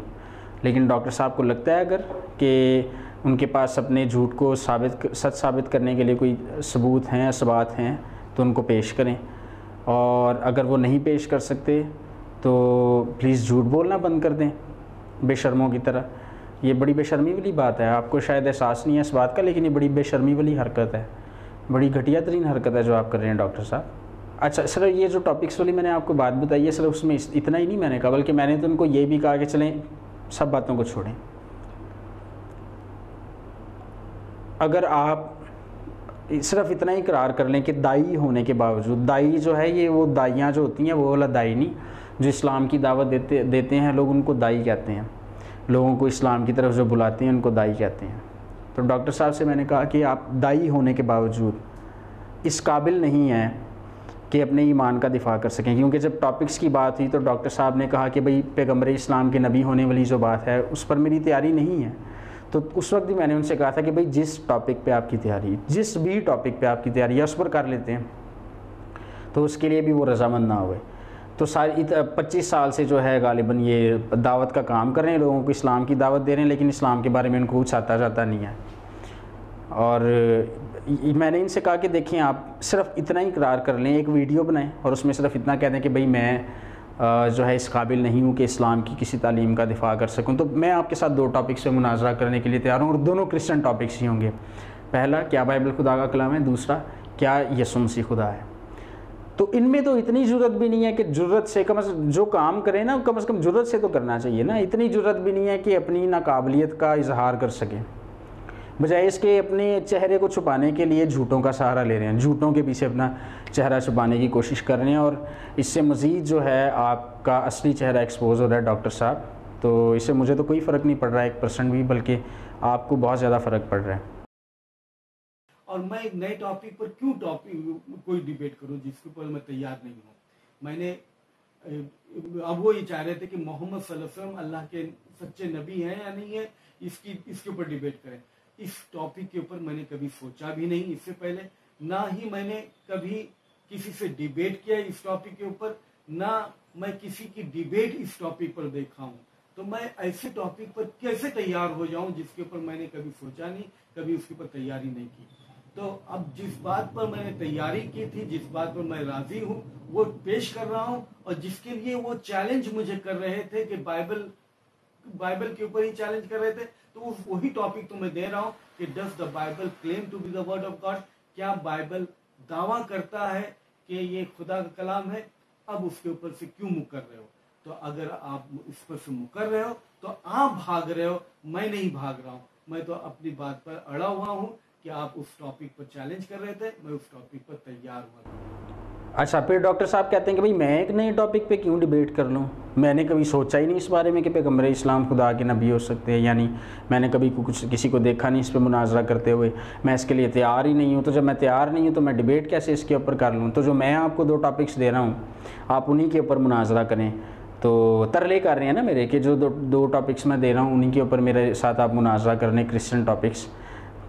لیکن ڈاکٹر صاحب کو لگتا ہے اگر کہ ان کے پاس اپنے جھوٹ کو ثابت سچ ثابت کرنے کے لیے کوئی ثبوت ہیں اسبات ہیں، تو ان کو پیش کریں۔ اور اگر وہ نہیں پیش کر سکتے، تو پلیز جھوٹ بولنا بند کر دیں، بے شرموں کی طرح۔ یہ بڑی بے شرمی والی بات ہے۔ آپ کو شاید احساس نہیں ہے اس بات کا، لیکن یہ بڑی بے شرمی والی حرکت ہے۔ بڑی گھٹیا ترین حرکت ہے جو آپ کر رہے ہیں، ڈاکٹر صاحب۔ اچھا سر، یہ جو ٹاپکس والی میں نے آپ کو بات بتائی ہے، سر، اس میں اتنا ہی نہیں میں نے کہا، بلکہ میں نے تو ان کو یہ بھی کہا کہ چلیں، سب باتوں کو چھوڑیں۔ اگر آپ صرف اتنا ہی قرار کر لیں کہ دائی ہونے کے باوجود، دائی جو ہے یہ وہ دائیاں جو ہوتی ہیں وہ والا دائی نہیں، جو اسلام کی دعوت دیتے دیتے ہیں، لوگ ان کو دائی کہتے ہیں۔ لوگوں کو اسلام کی طرف جو بلاتے ہیں ان کو دائی کہتے ہیں۔ تو ڈاکٹر صاحب سے میں نے کہا کہ آپ دائی ہونے کے باوجود اس قابل نہیں ہیں کہ اپنے ایمان کا دفاع کر سکیں۔ کیونکہ جب ٹاپکس کی بات ہوئی تو ڈاکٹر صاحب نے کہا کہ بھئی پیغمبر اسلام کے نبی ہونے والی جو بات ہے، اس پر میری تیاری نہیں ہے۔ تو اس وقت بھی میں نے ان سے کہا تھا کہ بھئی جس ٹاپک پہ آپ کی تیاری، جس بھی ٹاپک پہ آپ کی تیاری ہے، اس پر کر لیتے ہیں۔ تو اس کے لیے بھی وہ رضامند نہ ہوئے۔ تو ساری پچیس سال سے جو ہے غالباً یہ دعوت کا کام کر رہے ہیں، لوگوں کو اسلام کی دعوت دے رہے ہیں، لیکن اسلام کے بارے میں ان کو کچھ آتا جاتا نہیں ہے۔ اور میں نے ان سے کہا کہ دیکھیں آپ صرف اتنا ہی اقرار کر لیں، ایک ویڈیو بنائیں اور اس میں صرف اتنا کہہ دیں کہ بھئی میں جو ہے اس قابل نہیں ہوں کہ اسلام کی کسی تعلیم کا دفاع کر سکوں۔ تو میں آپ کے ساتھ دو ٹاپک سے مناظرہ کرنے کے لیے تیار ہوں اور دونوں کرسچن ٹاپکس ہی ہوں گے۔ پہلا، کیا بائبل خدا کا کلام ہے؟ دوسرا، کیا یسو خدا ہے؟ تو ان میں تو اتنی ضرورت بھی نہیں ہے کہ ضرورت سے کم از جو کام کریں نا، کم از کم ضرورت سے تو کرنا چاہیے نا۔ اتنی ضرورت بھی نہیں ہے کہ اپنی ناقابلیت کا اظہار کر سکیں بجائے اس کے اپنے چہرے کو چھپانے کے لیے جھوٹوں کا سہارا لے رہے ہیں۔ جھوٹوں کے پیچھے اپنا چہرہ چھپانے کی کوشش کر رہے ہیں اور اس سے مزید جو ہے آپ کا اصلی چہرہ ایکسپوز ہو رہا ہے ڈاکٹر صاحب، تو اس سے مجھے تو کوئی فرق نہیں پڑ رہا ہے، ایک پرسنٹ بھی، بلکہ آپ کو بہت زیادہ فرق پڑ رہا ہے۔ اور میں نئے ٹاپک پر کیوں ٹاپک کوئی ڈیبیٹ کروں جس کے اوپر میں تیار نہیں ہوں؟ میں نے، اب وہ یہ چاہ رہے تھے کہ محمد صلی اللہ علیہ وسلم اللہ کے سچے نبی ہیں یا نہیں ہے اس کی، اس کے اوپر ڈیبیٹ کریں۔ اس ٹاپک کے اوپر میں نے کبھی سوچا بھی نہیں، اس سے پہلے نہ ہی میں نے کبھی کسی سے ڈیبیٹ کیا اس ٹاپک کے اوپر، نہ میں کسی کی ڈیبیٹ اس ٹاپک پر دیکھا ہوں۔ تو میں ایسے ٹاپک پر کیسے تیار ہو جاؤں جس کے اوپر میں نے کبھی سوچا نہیں، کبھی اس کے اوپر تیاری نہیں کی۔ تو اب جس بات پر میں نے تیاری کی تھی، جس بات پر میں راضی ہوں، وہ پیش کر رہا ہوں اور جس کے لیے وہ چیلنج مجھے کر رہے تھے کہ بائبل بائبل کے اوپر ہی چیلنج کر رہے تھے، تو وہی ٹاپک تو میں دے رہا ہوں کہ does the Bible claim to be the word of God کیا بائبل دعویٰ کرتا ہے کہ یہ خدا کا کلام ہے، اب اس کے اوپر سے کیوں مکر رہے ہو؟ تو اگر آپ اس پر سے مکر رہے ہو، تو آپ بھاگ رہے ہو، میں نہیں بھاگ رہا ہوں۔ میں تو اپنی بات پر اڑا ہوا ہوں کہ آپ اس ٹاپک پر چیلنج کر رہے تھے، میں اس ٹاپک پر تیار ہوا تھا۔ اچھا پھر ڈاکٹر صاحب کہتے ہیں کہ بھائی میں ایک نئے ٹاپک پہ کیوں ڈیبیٹ کر لوں؟ میں نے کبھی سوچا ہی نہیں اس بارے میں کہ پیغمبر اسلام خدا کے نبی ہو سکتے ہیں یعنی میں نے کبھی کچھ کسی کو دیکھا نہیں اس پہ مناظرہ کرتے ہوئے۔ میں اس کے لیے تیار ہی نہیں ہوں۔ تو جب میں تیار نہیں ہوں تو میں ڈیبیٹ کیسے اس کے اوپر کر لوں؟ تو جو میں آپ کو دو ٹاپکس دے رہا ہوں، آپ انہی کے اوپر مناظرہ کریں۔ تو ترلے کر رہے ہیں نا میرے کہ جو دو دو ٹاپکس میں دے رہا ہوں، انہی کے اوپر میرے ساتھ آپ مناظرہ کرنے، کرسچن ٹاپکس۔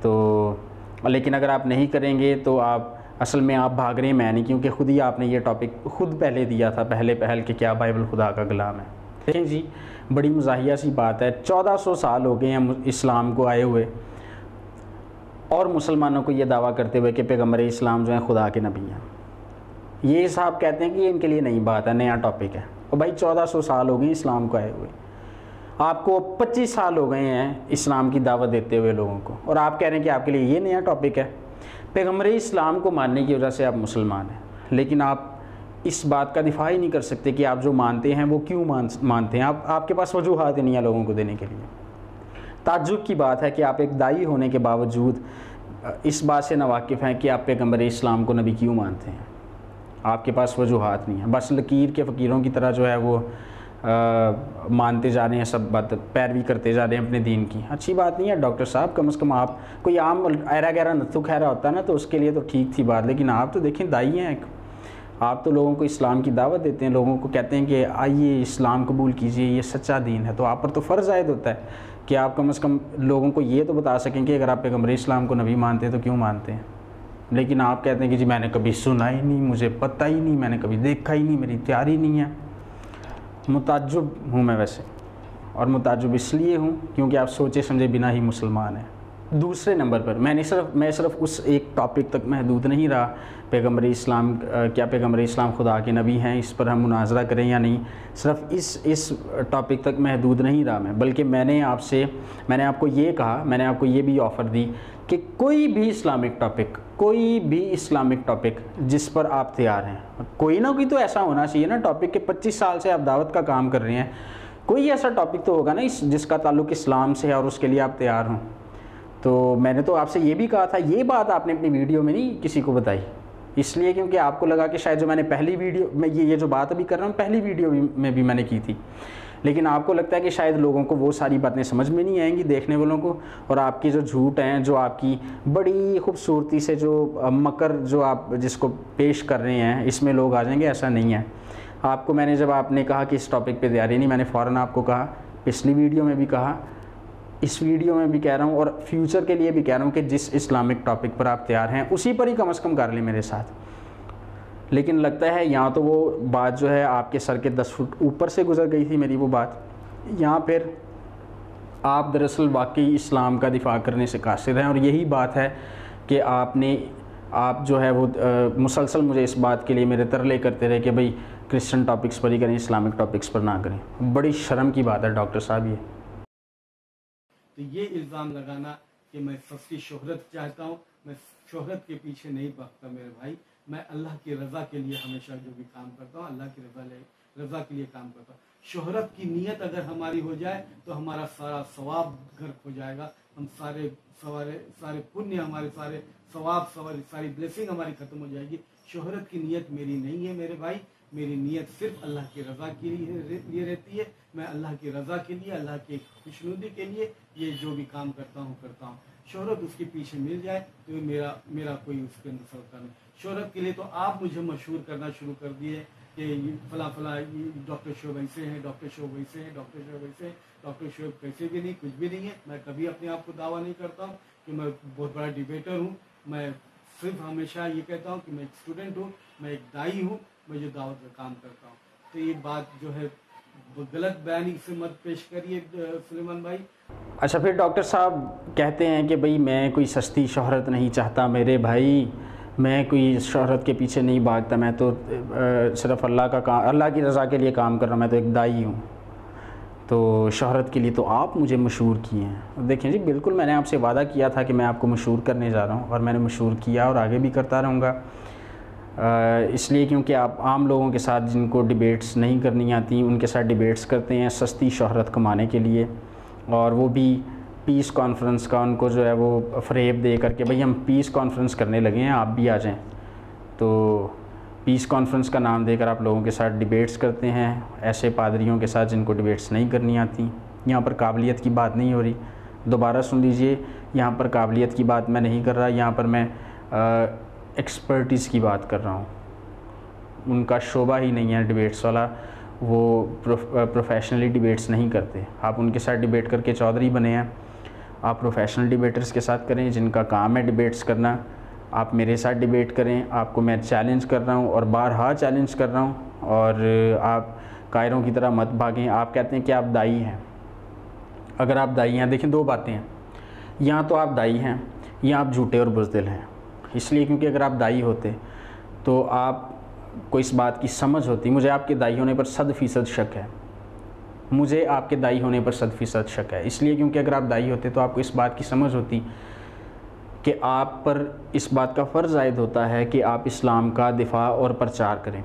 تو لیکن اگر آپ نہیں کریں گے تو آپ اصل میں آپ بھاگ رہے ہیں، میں نہیں، کیونکہ خود ہی آپ نے یہ ٹاپک خود پہلے دیا تھا، پہلے پہل کہ کیا بائبل خدا کا غلام ہے۔ دیکھیں جی بڑی مزاحیہ سی بات ہے، چودہ سو سال ہو گئے ہیں اسلام کو آئے ہوئے۔ اور مسلمانوں کو یہ دعویٰ کرتے ہوئے کہ پیغمبر اسلام جو ہیں خدا کے نبی ہیں۔ یہ صاحب کہتے ہیں کہ یہ ان کے لیے نئی بات ہے، نیا ٹاپک ہے۔ اور بھائی، چودہ سو سال ہو گئے ہیں اسلام کو آئے ہوئے۔ آپ کو پچیس سال ہو گئے ہیں اسلام کی دعوت دیتے ہوئے لوگوں کو۔ اور آپ کہہ رہے ہیں کہ آپ کے لیے یہ نیا ٹاپک ہے۔ پیغمبر اسلام کو ماننے کی وجہ سے آپ مسلمان ہیں۔ لیکن آپ اس بات کا دفاع ہی نہیں کر سکتے کہ آپ جو مانتے ہیں وہ کیوں مانتے ہیں۔ آپ آپ کے پاس وجوہات ہی نہیں ہیں لوگوں کو دینے کے لیے۔ تعجب کی بات ہے کہ آپ ایک دائی ہونے کے باوجود، اس بات سے ناواقف ہیں کہ آپ پیغمبر اسلام کو نبی کیوں مانتے ہیں۔ آپ کے پاس وجوہات نہیں ہیں۔ بس لکیر کے فقیروں کی طرح جو ہے وہ مانتے جا رہے ہیں، سب بات پیروی کرتے جا رہے ہیں اپنے دین کی۔ اچھی بات نہیں ہے، ڈاکٹر صاحب، کم از کم آپ کوئی عام ایرا گہرا نتو خیرا ہوتا ہے نا، تو اس کے لیے تو ٹھیک تھی بات۔ لیکن آپ تو دیکھیں، دائی ہیں ایک۔ آپ تو لوگوں کو اسلام کی دعوت دیتے ہیں، لوگوں کو کہتے ہیں کہ آئیے اسلام قبول کیجیے یہ سچا دین ہے۔ تو آپ پر تو فرض عائد ہوتا ہے کہ آپ کم از کم لوگوں کو یہ تو بتا سکیں کہ اگر آپ پیغمبر اسلام کو نبی مانتے ہیں تو کیوں مانتے ہیں؟ لیکن آپ کہتے ہیں کہ جی میں نے کبھی سنا ہی نہیں، مجھے پتہ ہی نہیں، میں نے کبھی دیکھا ہی نہیں، میری تیاری نہیں ہے۔ متعجب ہوں میں ویسے، اور متعجب اس لیے ہوں کیونکہ آپ سوچے سمجھے بنا ہی مسلمان ہیں۔ دوسرے نمبر پر، میں نے صرف، میں صرف اس ایک ٹاپک تک محدود نہیں رہا۔ پیغمبر اسلام، کیا پیغمبر اسلام خدا کے نبی ہیں، اس پر ہم مناظرہ کریں یا نہیں، صرف اس اس ٹاپک تک محدود نہیں رہا میں۔ بلکہ میں نے آپ سے، میں نے آپ کو یہ کہا، میں نے آپ کو یہ بھی آفر دی کہ کوئی بھی اسلامک ٹاپک، کوئی بھی اسلامک ٹاپک جس پر آپ تیار ہیں، کوئی نہ کوئی تو ایسا ہونا چاہیے نا ٹاپک کہ پچیس سال سے آپ دعوت کا کام کر رہے ہیں۔ کوئی ایسا ٹاپک تو ہوگا نا اس جس کا تعلق اسلام سے ہے اور اس کے لیے آپ تیار ہوں۔ تو میں نے تو آپ سے یہ بھی کہا تھا، یہ بات آپ نے اپنی ویڈیو میں نہیں کسی کو بتائی۔ اس لیے کیونکہ آپ کو لگا کہ شاید جو میں نے پہلی ویڈیو میں یہ جو بات ابھی کر رہا ہوں، پہلی ویڈیو میں بھی میں نے کی تھی۔ لیکن آپ کو لگتا ہے کہ شاید لوگوں کو وہ ساری باتیں سمجھ میں نہیں آئیں گی دیکھنے والوں کو اور آپ کی جو جھوٹ ہیں، جو آپ کی بڑی خوبصورتی سے جو مکر جو آپ جس کو پیش کر رہے ہیں، اس میں لوگ آ جائیں گے، ایسا نہیں ہے۔ آپ کو میں نے جب آپ نے کہا کہ اس ٹاپک پہ تیاری نہیں، میں نے فوراً آپ کو کہا، پچھلی ویڈیو میں بھی کہا، اس ویڈیو میں بھی کہہ رہا ہوں اور فیوچر کے لیے بھی کہہ رہا ہوں کہ جس اسلامک ٹاپک پر آپ تیار ہیں، اسی پر ہی کم از کم کر لیں میرے ساتھ۔ لیکن لگتا ہے یہاں تو وہ بات جو ہے آپ کے سر کے دس فٹ اوپر سے گزر گئی تھی میری وہ بات۔ یہاں پھر آپ دراصل واقعی اسلام کا دفاع کرنے سے قاصر ہیں اور یہی بات ہے کہ آپ نے، آپ جو ہے وہ مسلسل مجھے اس بات کے لیے میرے ترلے کرتے رہے کہ بھئی کرسچن ٹاپکس پر ہی کریں، اسلامک ٹاپکس پر نہ کریں۔ بڑی شرم کی بات ہے ڈاکٹر صاحب یہ۔ تو یہ الزام لگانا کہ میں سستی شہرت چاہتا ہوں، میں شہرت کے پیچھے نہیں بھاگتا میرے بھائی۔ میں اللہ کی رضا کے لیے ہمیشہ جو بھی کام کرتا ہوں، اللہ کی رضا لے، رضا کے لیے کام کرتا ہوں۔ شہرت کی نیت اگر ہماری ہو جائے تو ہمارا سارا ثواب گھر ہو جائے گا۔ ہم سارے سوارے، سارے پنیہ ہمارے سارے ثواب، سواری، ساری بلیسنگ ہماری ختم ہو جائے گی۔ شہرت کی نیت میری نہیں ہے میرے بھائی۔ میری نیت صرف اللہ کی رضا کے لیے رہتی ہے۔ میں اللہ کی رضا کے لیے، اللہ کی خوشنودی کے لیے یہ جو بھی کام کرتا ہوں کرتا ہوں۔ شہرت اس کے پیچھے مل جائے تو میرا میرا کوئی اس کے اندر سوتا نہیں۔ شہرت کے لیے تو آپ مجھے مشہور کرنا شروع کر دیے کہ فلاں فلاں ڈاکٹر شعیب ایسے ہیں، ڈاکٹر شعیب ویسے ہیں، ڈاکٹر شعیب ویسے ہیں، ڈاکٹر شعیب کیسے بھی نہیں، کچھ بھی نہیں ہے۔ میں کبھی اپنے آپ کو دعویٰ نہیں کرتا ہوں کہ میں بہت بڑا ڈبیٹر ہوں۔ میں صرف ہمیشہ یہ کہتا ہوں کہ میں ایک اسٹوڈنٹ ہوں، میں ایک دائی ہوں، میں جو دعوت کا کام کرتا ہوں۔ تو یہ بات جو ہے غلط بیانی سے مت پیش کریے، سلیمان بھائی۔ اچھا پھر ڈاکٹر صاحب کہتے ہیں کہ بھئی میں کوئی سستی شہرت نہیں چاہتا میرے بھائی۔ میں کوئی شہرت کے پیچھے نہیں بھاگتا، میں تو صرف اللہ کا کام، اللہ کی رضا کے لیے کام کر رہا ہوں، میں تو ایک دائی ہوں۔ تو شہرت کے لیے تو آپ مجھے مشہور کیے ہیں۔ دیکھیں جی بالکل میں نے آپ سے وعدہ کیا تھا کہ میں آپ کو مشہور کرنے جا رہا ہوں اور میں نے مشہور کیا اور آگے بھی کرتا رہوں گا۔ اس لیے کیونکہ آپ عام لوگوں کے ساتھ جن کو ڈبیٹس نہیں کرنی آتی، ان کے ساتھ ڈبیٹس کرتے ہیں سستی شہرت کمانے کے لیے اور وہ بھی پیس کانفرنس کا ان کو جو ہے وہ فریب دے کر کے بھئی ہم پیس کانفرنس کرنے لگے ہیں، آپ بھی آ جائیں۔ تو پیس کانفرنس کا نام دے کر آپ لوگوں کے ساتھ ڈبیٹس کرتے ہیں، ایسے پادریوں کے ساتھ جن کو ڈبیٹس نہیں کرنی آتی۔ یہاں پر قابلیت کی بات نہیں ہو رہی۔ دوبارہ سن لیجیے، یہاں پر قابلیت کی بات میں نہیں کر رہا، یہاں پر میں ایکسپرٹیز کی بات کر رہا ہوں۔ ان کا شعبہ ہی نہیں ہے ڈبیٹس والا، وہ پروفیشنلی ڈبیٹس نہیں کرتے۔ آپ ان کے ساتھ ڈبیٹ کر کے چودھری بنے ہیں۔ آپ پروفیشنل ڈبیٹرز کے ساتھ کریں، جن کا کام ہے ڈبیٹس کرنا، آپ میرے ساتھ ڈبیٹ کریں۔ آپ کو میں چیلنج کر رہا ہوں اور بارہا چیلنج کر رہا ہوں۔ اور آپ قائروں کی طرح مت بھاگیں۔ آپ کہتے ہیں کہ آپ دائی ہیں۔ اگر آپ دائی ہیں، دیکھیں دو باتیں ہیں۔ یہاں تو آپ دائی ہیں یہاں آپ جھوٹے اور بزدل ہیں۔ اس لیے کیونکہ اگر آپ دائی ہوتے تو آپ کو اس بات کی سمجھ ہوتی۔ مجھے آپ کے دائی ہونے پر صد فیصد شک ہے۔ مجھے آپ کے دائی ہونے پر صد فیصد شک ہے۔ اس لیے کیونکہ اگر آپ دائی ہوتے تو آپ کو اس بات کی سمجھ ہوتی کہ آپ پر اس بات کا فرض عائد ہوتا ہے کہ آپ اسلام کا دفاع اور پرچار کریں۔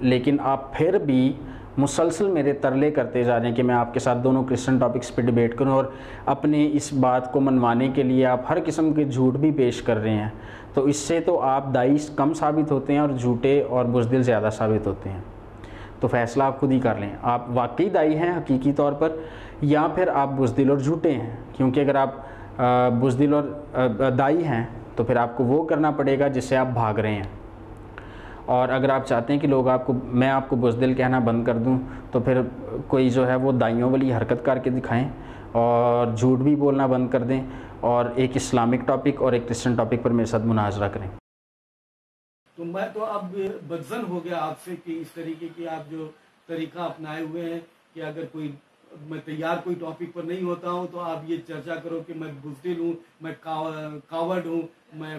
لیکن آپ پھر بھی مسلسل میرے ترلے کرتے جا رہے ہیں کہ میں آپ کے ساتھ دونوں کرسچن ٹاپکس پہ ڈیبیٹ کروں اور اپنے اس بات کو منوانے کے لیے آپ ہر قسم کے جھوٹ بھی پیش کر رہے ہیں۔ تو اس سے تو آپ دائش کم ثابت ہوتے ہیں اور جھوٹے اور بزدل زیادہ ثابت ہوتے ہیں۔ تو فیصلہ آپ خود ہی کر لیں۔ آپ واقعی دائی ہیں حقیقی طور پر یا پھر آپ بزدل اور جھوٹے ہیں؟ کیونکہ اگر آپ بزدل اور دائی ہیں تو پھر آپ کو وہ کرنا پڑے گا جس سے آپ بھاگ رہے ہیں۔ اور اگر آپ چاہتے ہیں کہ لوگ آپ کو، میں آپ کو بزدل کہنا بند کر دوں تو پھر کوئی جو ہے وہ دائیوں والی حرکت کر کے دکھائیں اور جھوٹ بھی بولنا بند کر دیں اور ایک اسلامک ٹاپک اور ایک کرسچن ٹاپک پر میرے ساتھ مناظرہ کریں۔ تو میں تو اب بدزن ہو گیا آپ سے کہ اس طریقے کی آپ جو طریقہ اپنائے ہوئے ہیں کہ اگر کوئی میں تیار کوئی ٹاپک پر نہیں ہوتا ہوں تو آپ یہ چرچا کرو کہ میں بزدل ہوں، میں کاوڈ ہوں، میں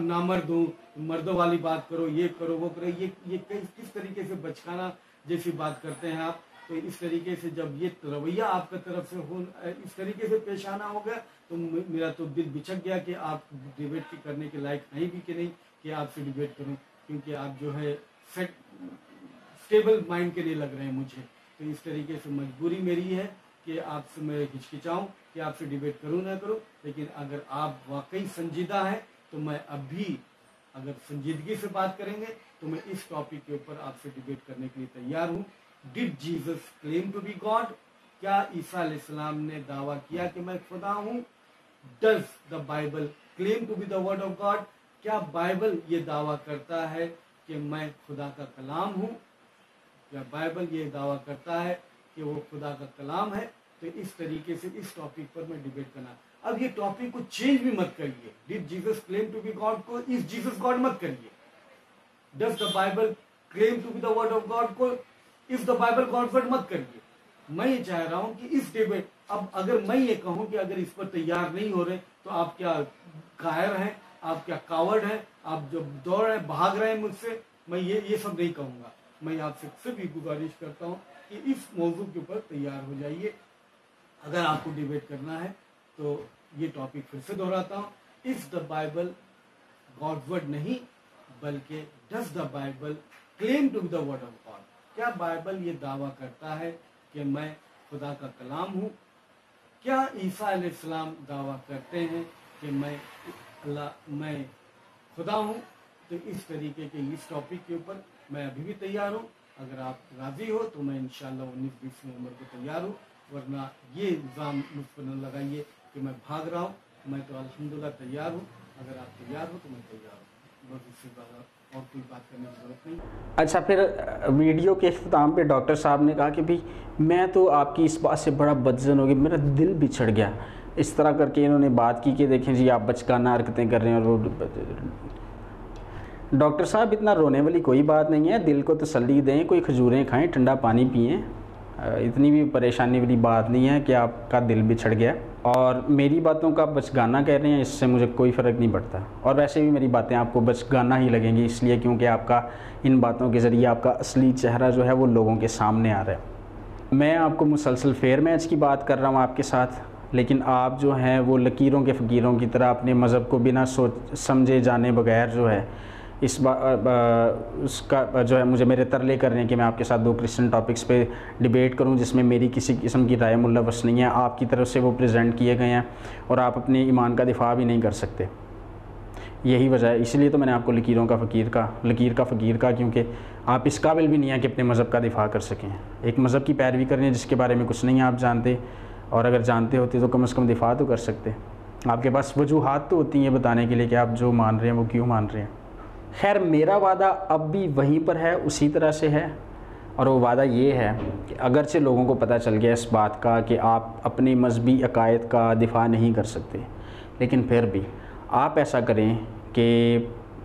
نامرد ہوں، مردوں والی بات کرو، یہ کرو، وہ کرو، یہ یہ کس طریقے سے بچکانا جیسی بات کرتے ہیں آپ؟ تو اس طریقے سے جب یہ رویہ آپ کا طرف سے ہو اس طریقے سے پیش آنا ہو گیا تو میرا تو دل بچک گیا کہ آپ ڈیبیٹ کرنے کے لائق نہیں بھی کہ نہیں، کہ آپ سے ڈیبیٹ کروں، کیونکہ آپ جو ہے اسٹیبل مائنڈ کے لیے لگ رہے ہیں مجھے۔ تو اس طریقے سے مجبوری میری ہے کہ آپ سے میں ہچکچاؤں کہ آپ سے ڈیبیٹ کروں نہ کروں۔ لیکن اگر آپ واقعی سنجیدہ ہیں، تو میں اب بھی اگر سنجیدگی سے بات کریں گے، تو میں اس ٹاپک کے اوپر آپ سے ڈیبیٹ کرنے کے لیے تیار ہوں۔ Did Jesus claim to be God کیا عیسیٰ علیہ السلام نے دعویٰ کیا کہ میں خدا ہوں؟ Does the Bible claim to be the word of God کیا بائبل یہ دعویٰ کرتا ہے کہ میں خدا کا کلام ہوں؟ کیا بائبل یہ دعویٰ کرتا ہے کہ وہ خدا کا کلام ہے؟ تو اس طریقے سے اس ٹاپک پر میں ڈیبیٹ کرنا۔ اب یہ ٹاپک کو چینج بھی مت کریے۔ Did Jesus claim to be God کو اس جیزس گاڈ مت کریے۔ Does the Bible claim to be the word of God کو اف دا بائبل کانفرٹ مت کریے۔ میں یہ چاہ رہا ہوں کہ اس ڈیبیٹ اب اگر میں یہ کہوں کہ اگر اس پر تیار نہیں ہو رہے تو آپ کیا قاہر ہیں؟ آپ کیا کاورڈ ہیں؟ آپ جب دوڑ رہے ہیں، بھاگ رہے ہیں مجھ سے، میں یہ یہ سب نہیں کہوں گا۔ میں آپ سے صرف ہی گزارش کرتا ہوں کہ اس موضوع کے اوپر تیار ہو جائیے۔ اگر آپ کو ڈیبیٹ کرنا ہے تو یہ ٹاپک پھر سے دہراتا ہوں۔ Is the Bible God word نہیں، بلکہ does the Bible claim to the word of God کیا بائبل یہ دعویٰ کرتا ہے کہ میں خدا کا کلام ہوں؟ کیا عیسیٰ علیہ السلام دعویٰ کرتے ہیں کہ میں اللہ، میں خدا ہوں؟ تو اس طریقے کے اس ٹاپک کے اوپر میں ابھی بھی تیار ہوں۔ اگر آپ راضی ہو تو میں انشاءاللہ انیس بیس نومبر کو تیار ہوں، ورنہ یہ الزام مجھ پر نہ لگائیے کہ میں بھاگ رہا ہوں۔ میں تو الحمدللہ تیار ہوں۔ اگر آپ تیار ہو تو میں تیار ہوں۔ بہت سی بات اچھا پھر، ویڈیو کے اختتام پہ ڈاکٹر صاحب نے کہا کہ بھئی میں تو آپ کی اس بات سے بڑا بدزن ہو گیا میرا دل بچھڑ گیا۔ اس طرح کر کے انہوں نے بات کی کہ دیکھیں جی آپ بچکانہ حرکتیں کر رہے ہیں اور وہ ڈاکٹر صاحب، اتنا رونے والی کوئی بات نہیں ہے۔ دل کو تسلی دیں، کوئی کھجوریں کھائیں، ٹھنڈا پانی پئیں۔ اتنی بھی پریشانی والی بات نہیں ہے کہ آپ کا دل بچھڑ گیا۔ اور میری باتوں کا بچگانہ کہہ رہے ہیں، اس سے مجھے کوئی فرق نہیں پڑتا۔ اور ویسے بھی میری باتیں آپ کو بچگانہ ہی لگیں گی، اس لیے کیونکہ آپ کا ان باتوں کے ذریعے آپ کا اصلی چہرہ جو ہے وہ لوگوں کے سامنے آ رہا ہے۔ میں آپ کو مسلسل فیئر میچ کی بات کر رہا ہوں آپ کے ساتھ، لیکن آپ جو ہیں وہ لکیروں کے فقیروں کی طرح اپنے مذہب کو بنا سوچ، سمجھے جانے بغیر جو ہے اس با اس کا جو ہے مجھے میرے تر لے کر رہے ہیں کہ میں آپ کے ساتھ دو کرسچن ٹاپکس پہ ڈیبیٹ کروں جس میں میری کسی قسم کی رائے ملوث نہیں ہے۔ آپ کی طرف سے وہ پریزنٹ کیے گئے ہیں اور آپ اپنے ایمان کا دفاع بھی نہیں کر سکتے۔ یہی وجہ ہے۔ اسی لیے تو میں نے آپ کو لکیروں کا فقیر کا لکیر کا فقیر کا کیونکہ آپ اس قابل بھی نہیں ہیں کہ اپنے مذہب کا دفاع کر سکیں۔ ایک مذہب کی پیروی کریں جس کے بارے میں کچھ نہیں آپ جانتے۔ اور اگر جانتے ہوتے تو کم از کم دفاع تو کر سکتے۔ آپ کے پاس وجوہات تو ہوتی ہیں بتانے کے لیے کہ آپ جو مان رہے ہیں وہ کیوں مان رہے ہیں۔ خیر، میرا وعدہ اب بھی وہیں پر ہے، اسی طرح سے ہے۔ اور وہ وعدہ یہ ہے کہ اگرچہ لوگوں کو پتہ چل گیا اس بات کا کہ آپ اپنی مذہبی عقائد کا دفاع نہیں کر سکتے، لیکن پھر بھی آپ ایسا کریں کہ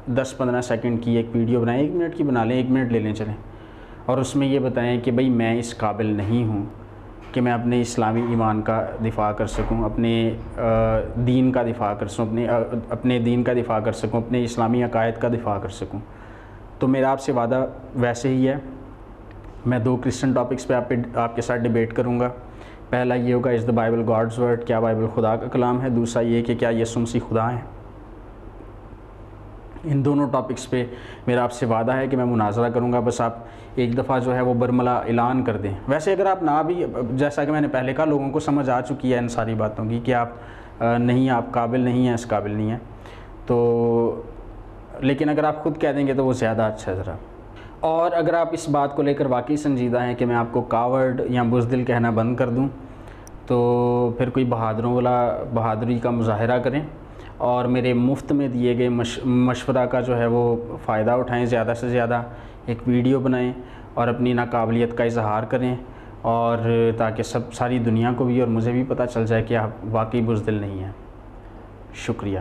دس پندرہ سیکنڈ کی ایک ویڈیو بنائیں، ایک منٹ کی بنا لیں، ایک منٹ لے لیں، چلیں۔ اور اس میں یہ بتائیں کہ بھئی میں اس قابل نہیں ہوں۔ کہ میں اپنے اسلامی ایمان کا دفاع کر سکوں، اپنے دین کا دفاع کر سکوں، اپنے اپنے دین کا دفاع کر سکوں، اپنے اسلامی عقائد کا دفاع کر سکوں۔ تو میرا آپ سے وعدہ ویسے ہی ہے، میں دو کرسچن ٹاپکس پہ آپ پہ آپ کے ساتھ ڈبیٹ کروں گا۔ پہلا یہ ہوگا is the Bible God's word کیا بائبل خدا کا کلام ہے؟ دوسرا یہ کہ کیا یہ سمسی خدا ہیں؟ ان دونوں ٹاپکس پہ میرا آپ سے وعدہ ہے کہ میں مناظرہ کروں گا۔ بس آپ ایک دفعہ جو ہے وہ برملا اعلان کر دیں۔ ویسے اگر آپ نہ بھی، جیسا کہ میں نے پہلے کہا، لوگوں کو سمجھ آ چکی ہے ان ساری باتوں کی کہ آپ نہیں، آپ قابل نہیں ہیں، اس قابل نہیں ہیں۔ تو، لیکن اگر آپ خود کہہ دیں گے تو وہ زیادہ اچھا ہے ذرا۔ اور اگر آپ اس بات کو لے کر واقعی سنجیدہ ہیں کہ میں آپ کو کاورڈ یا بزدل کہنا بند کر دوں، تو پھر کوئی بہادروں والا، بہادری کا مظاہرہ کریں۔ اور میرے مفت میں دیے گئے مشورہ کا جو ہے وہ فائدہ اٹھائیں زیادہ سے زیادہ۔ ایک ویڈیو بنائیں اور اپنی ناقابلیت کا اظہار کریں اور تاکہ سب ساری دنیا کو بھی اور مجھے بھی پتہ چل جائے کہ آپ واقعی بزدل نہیں ہیں۔ شکریہ۔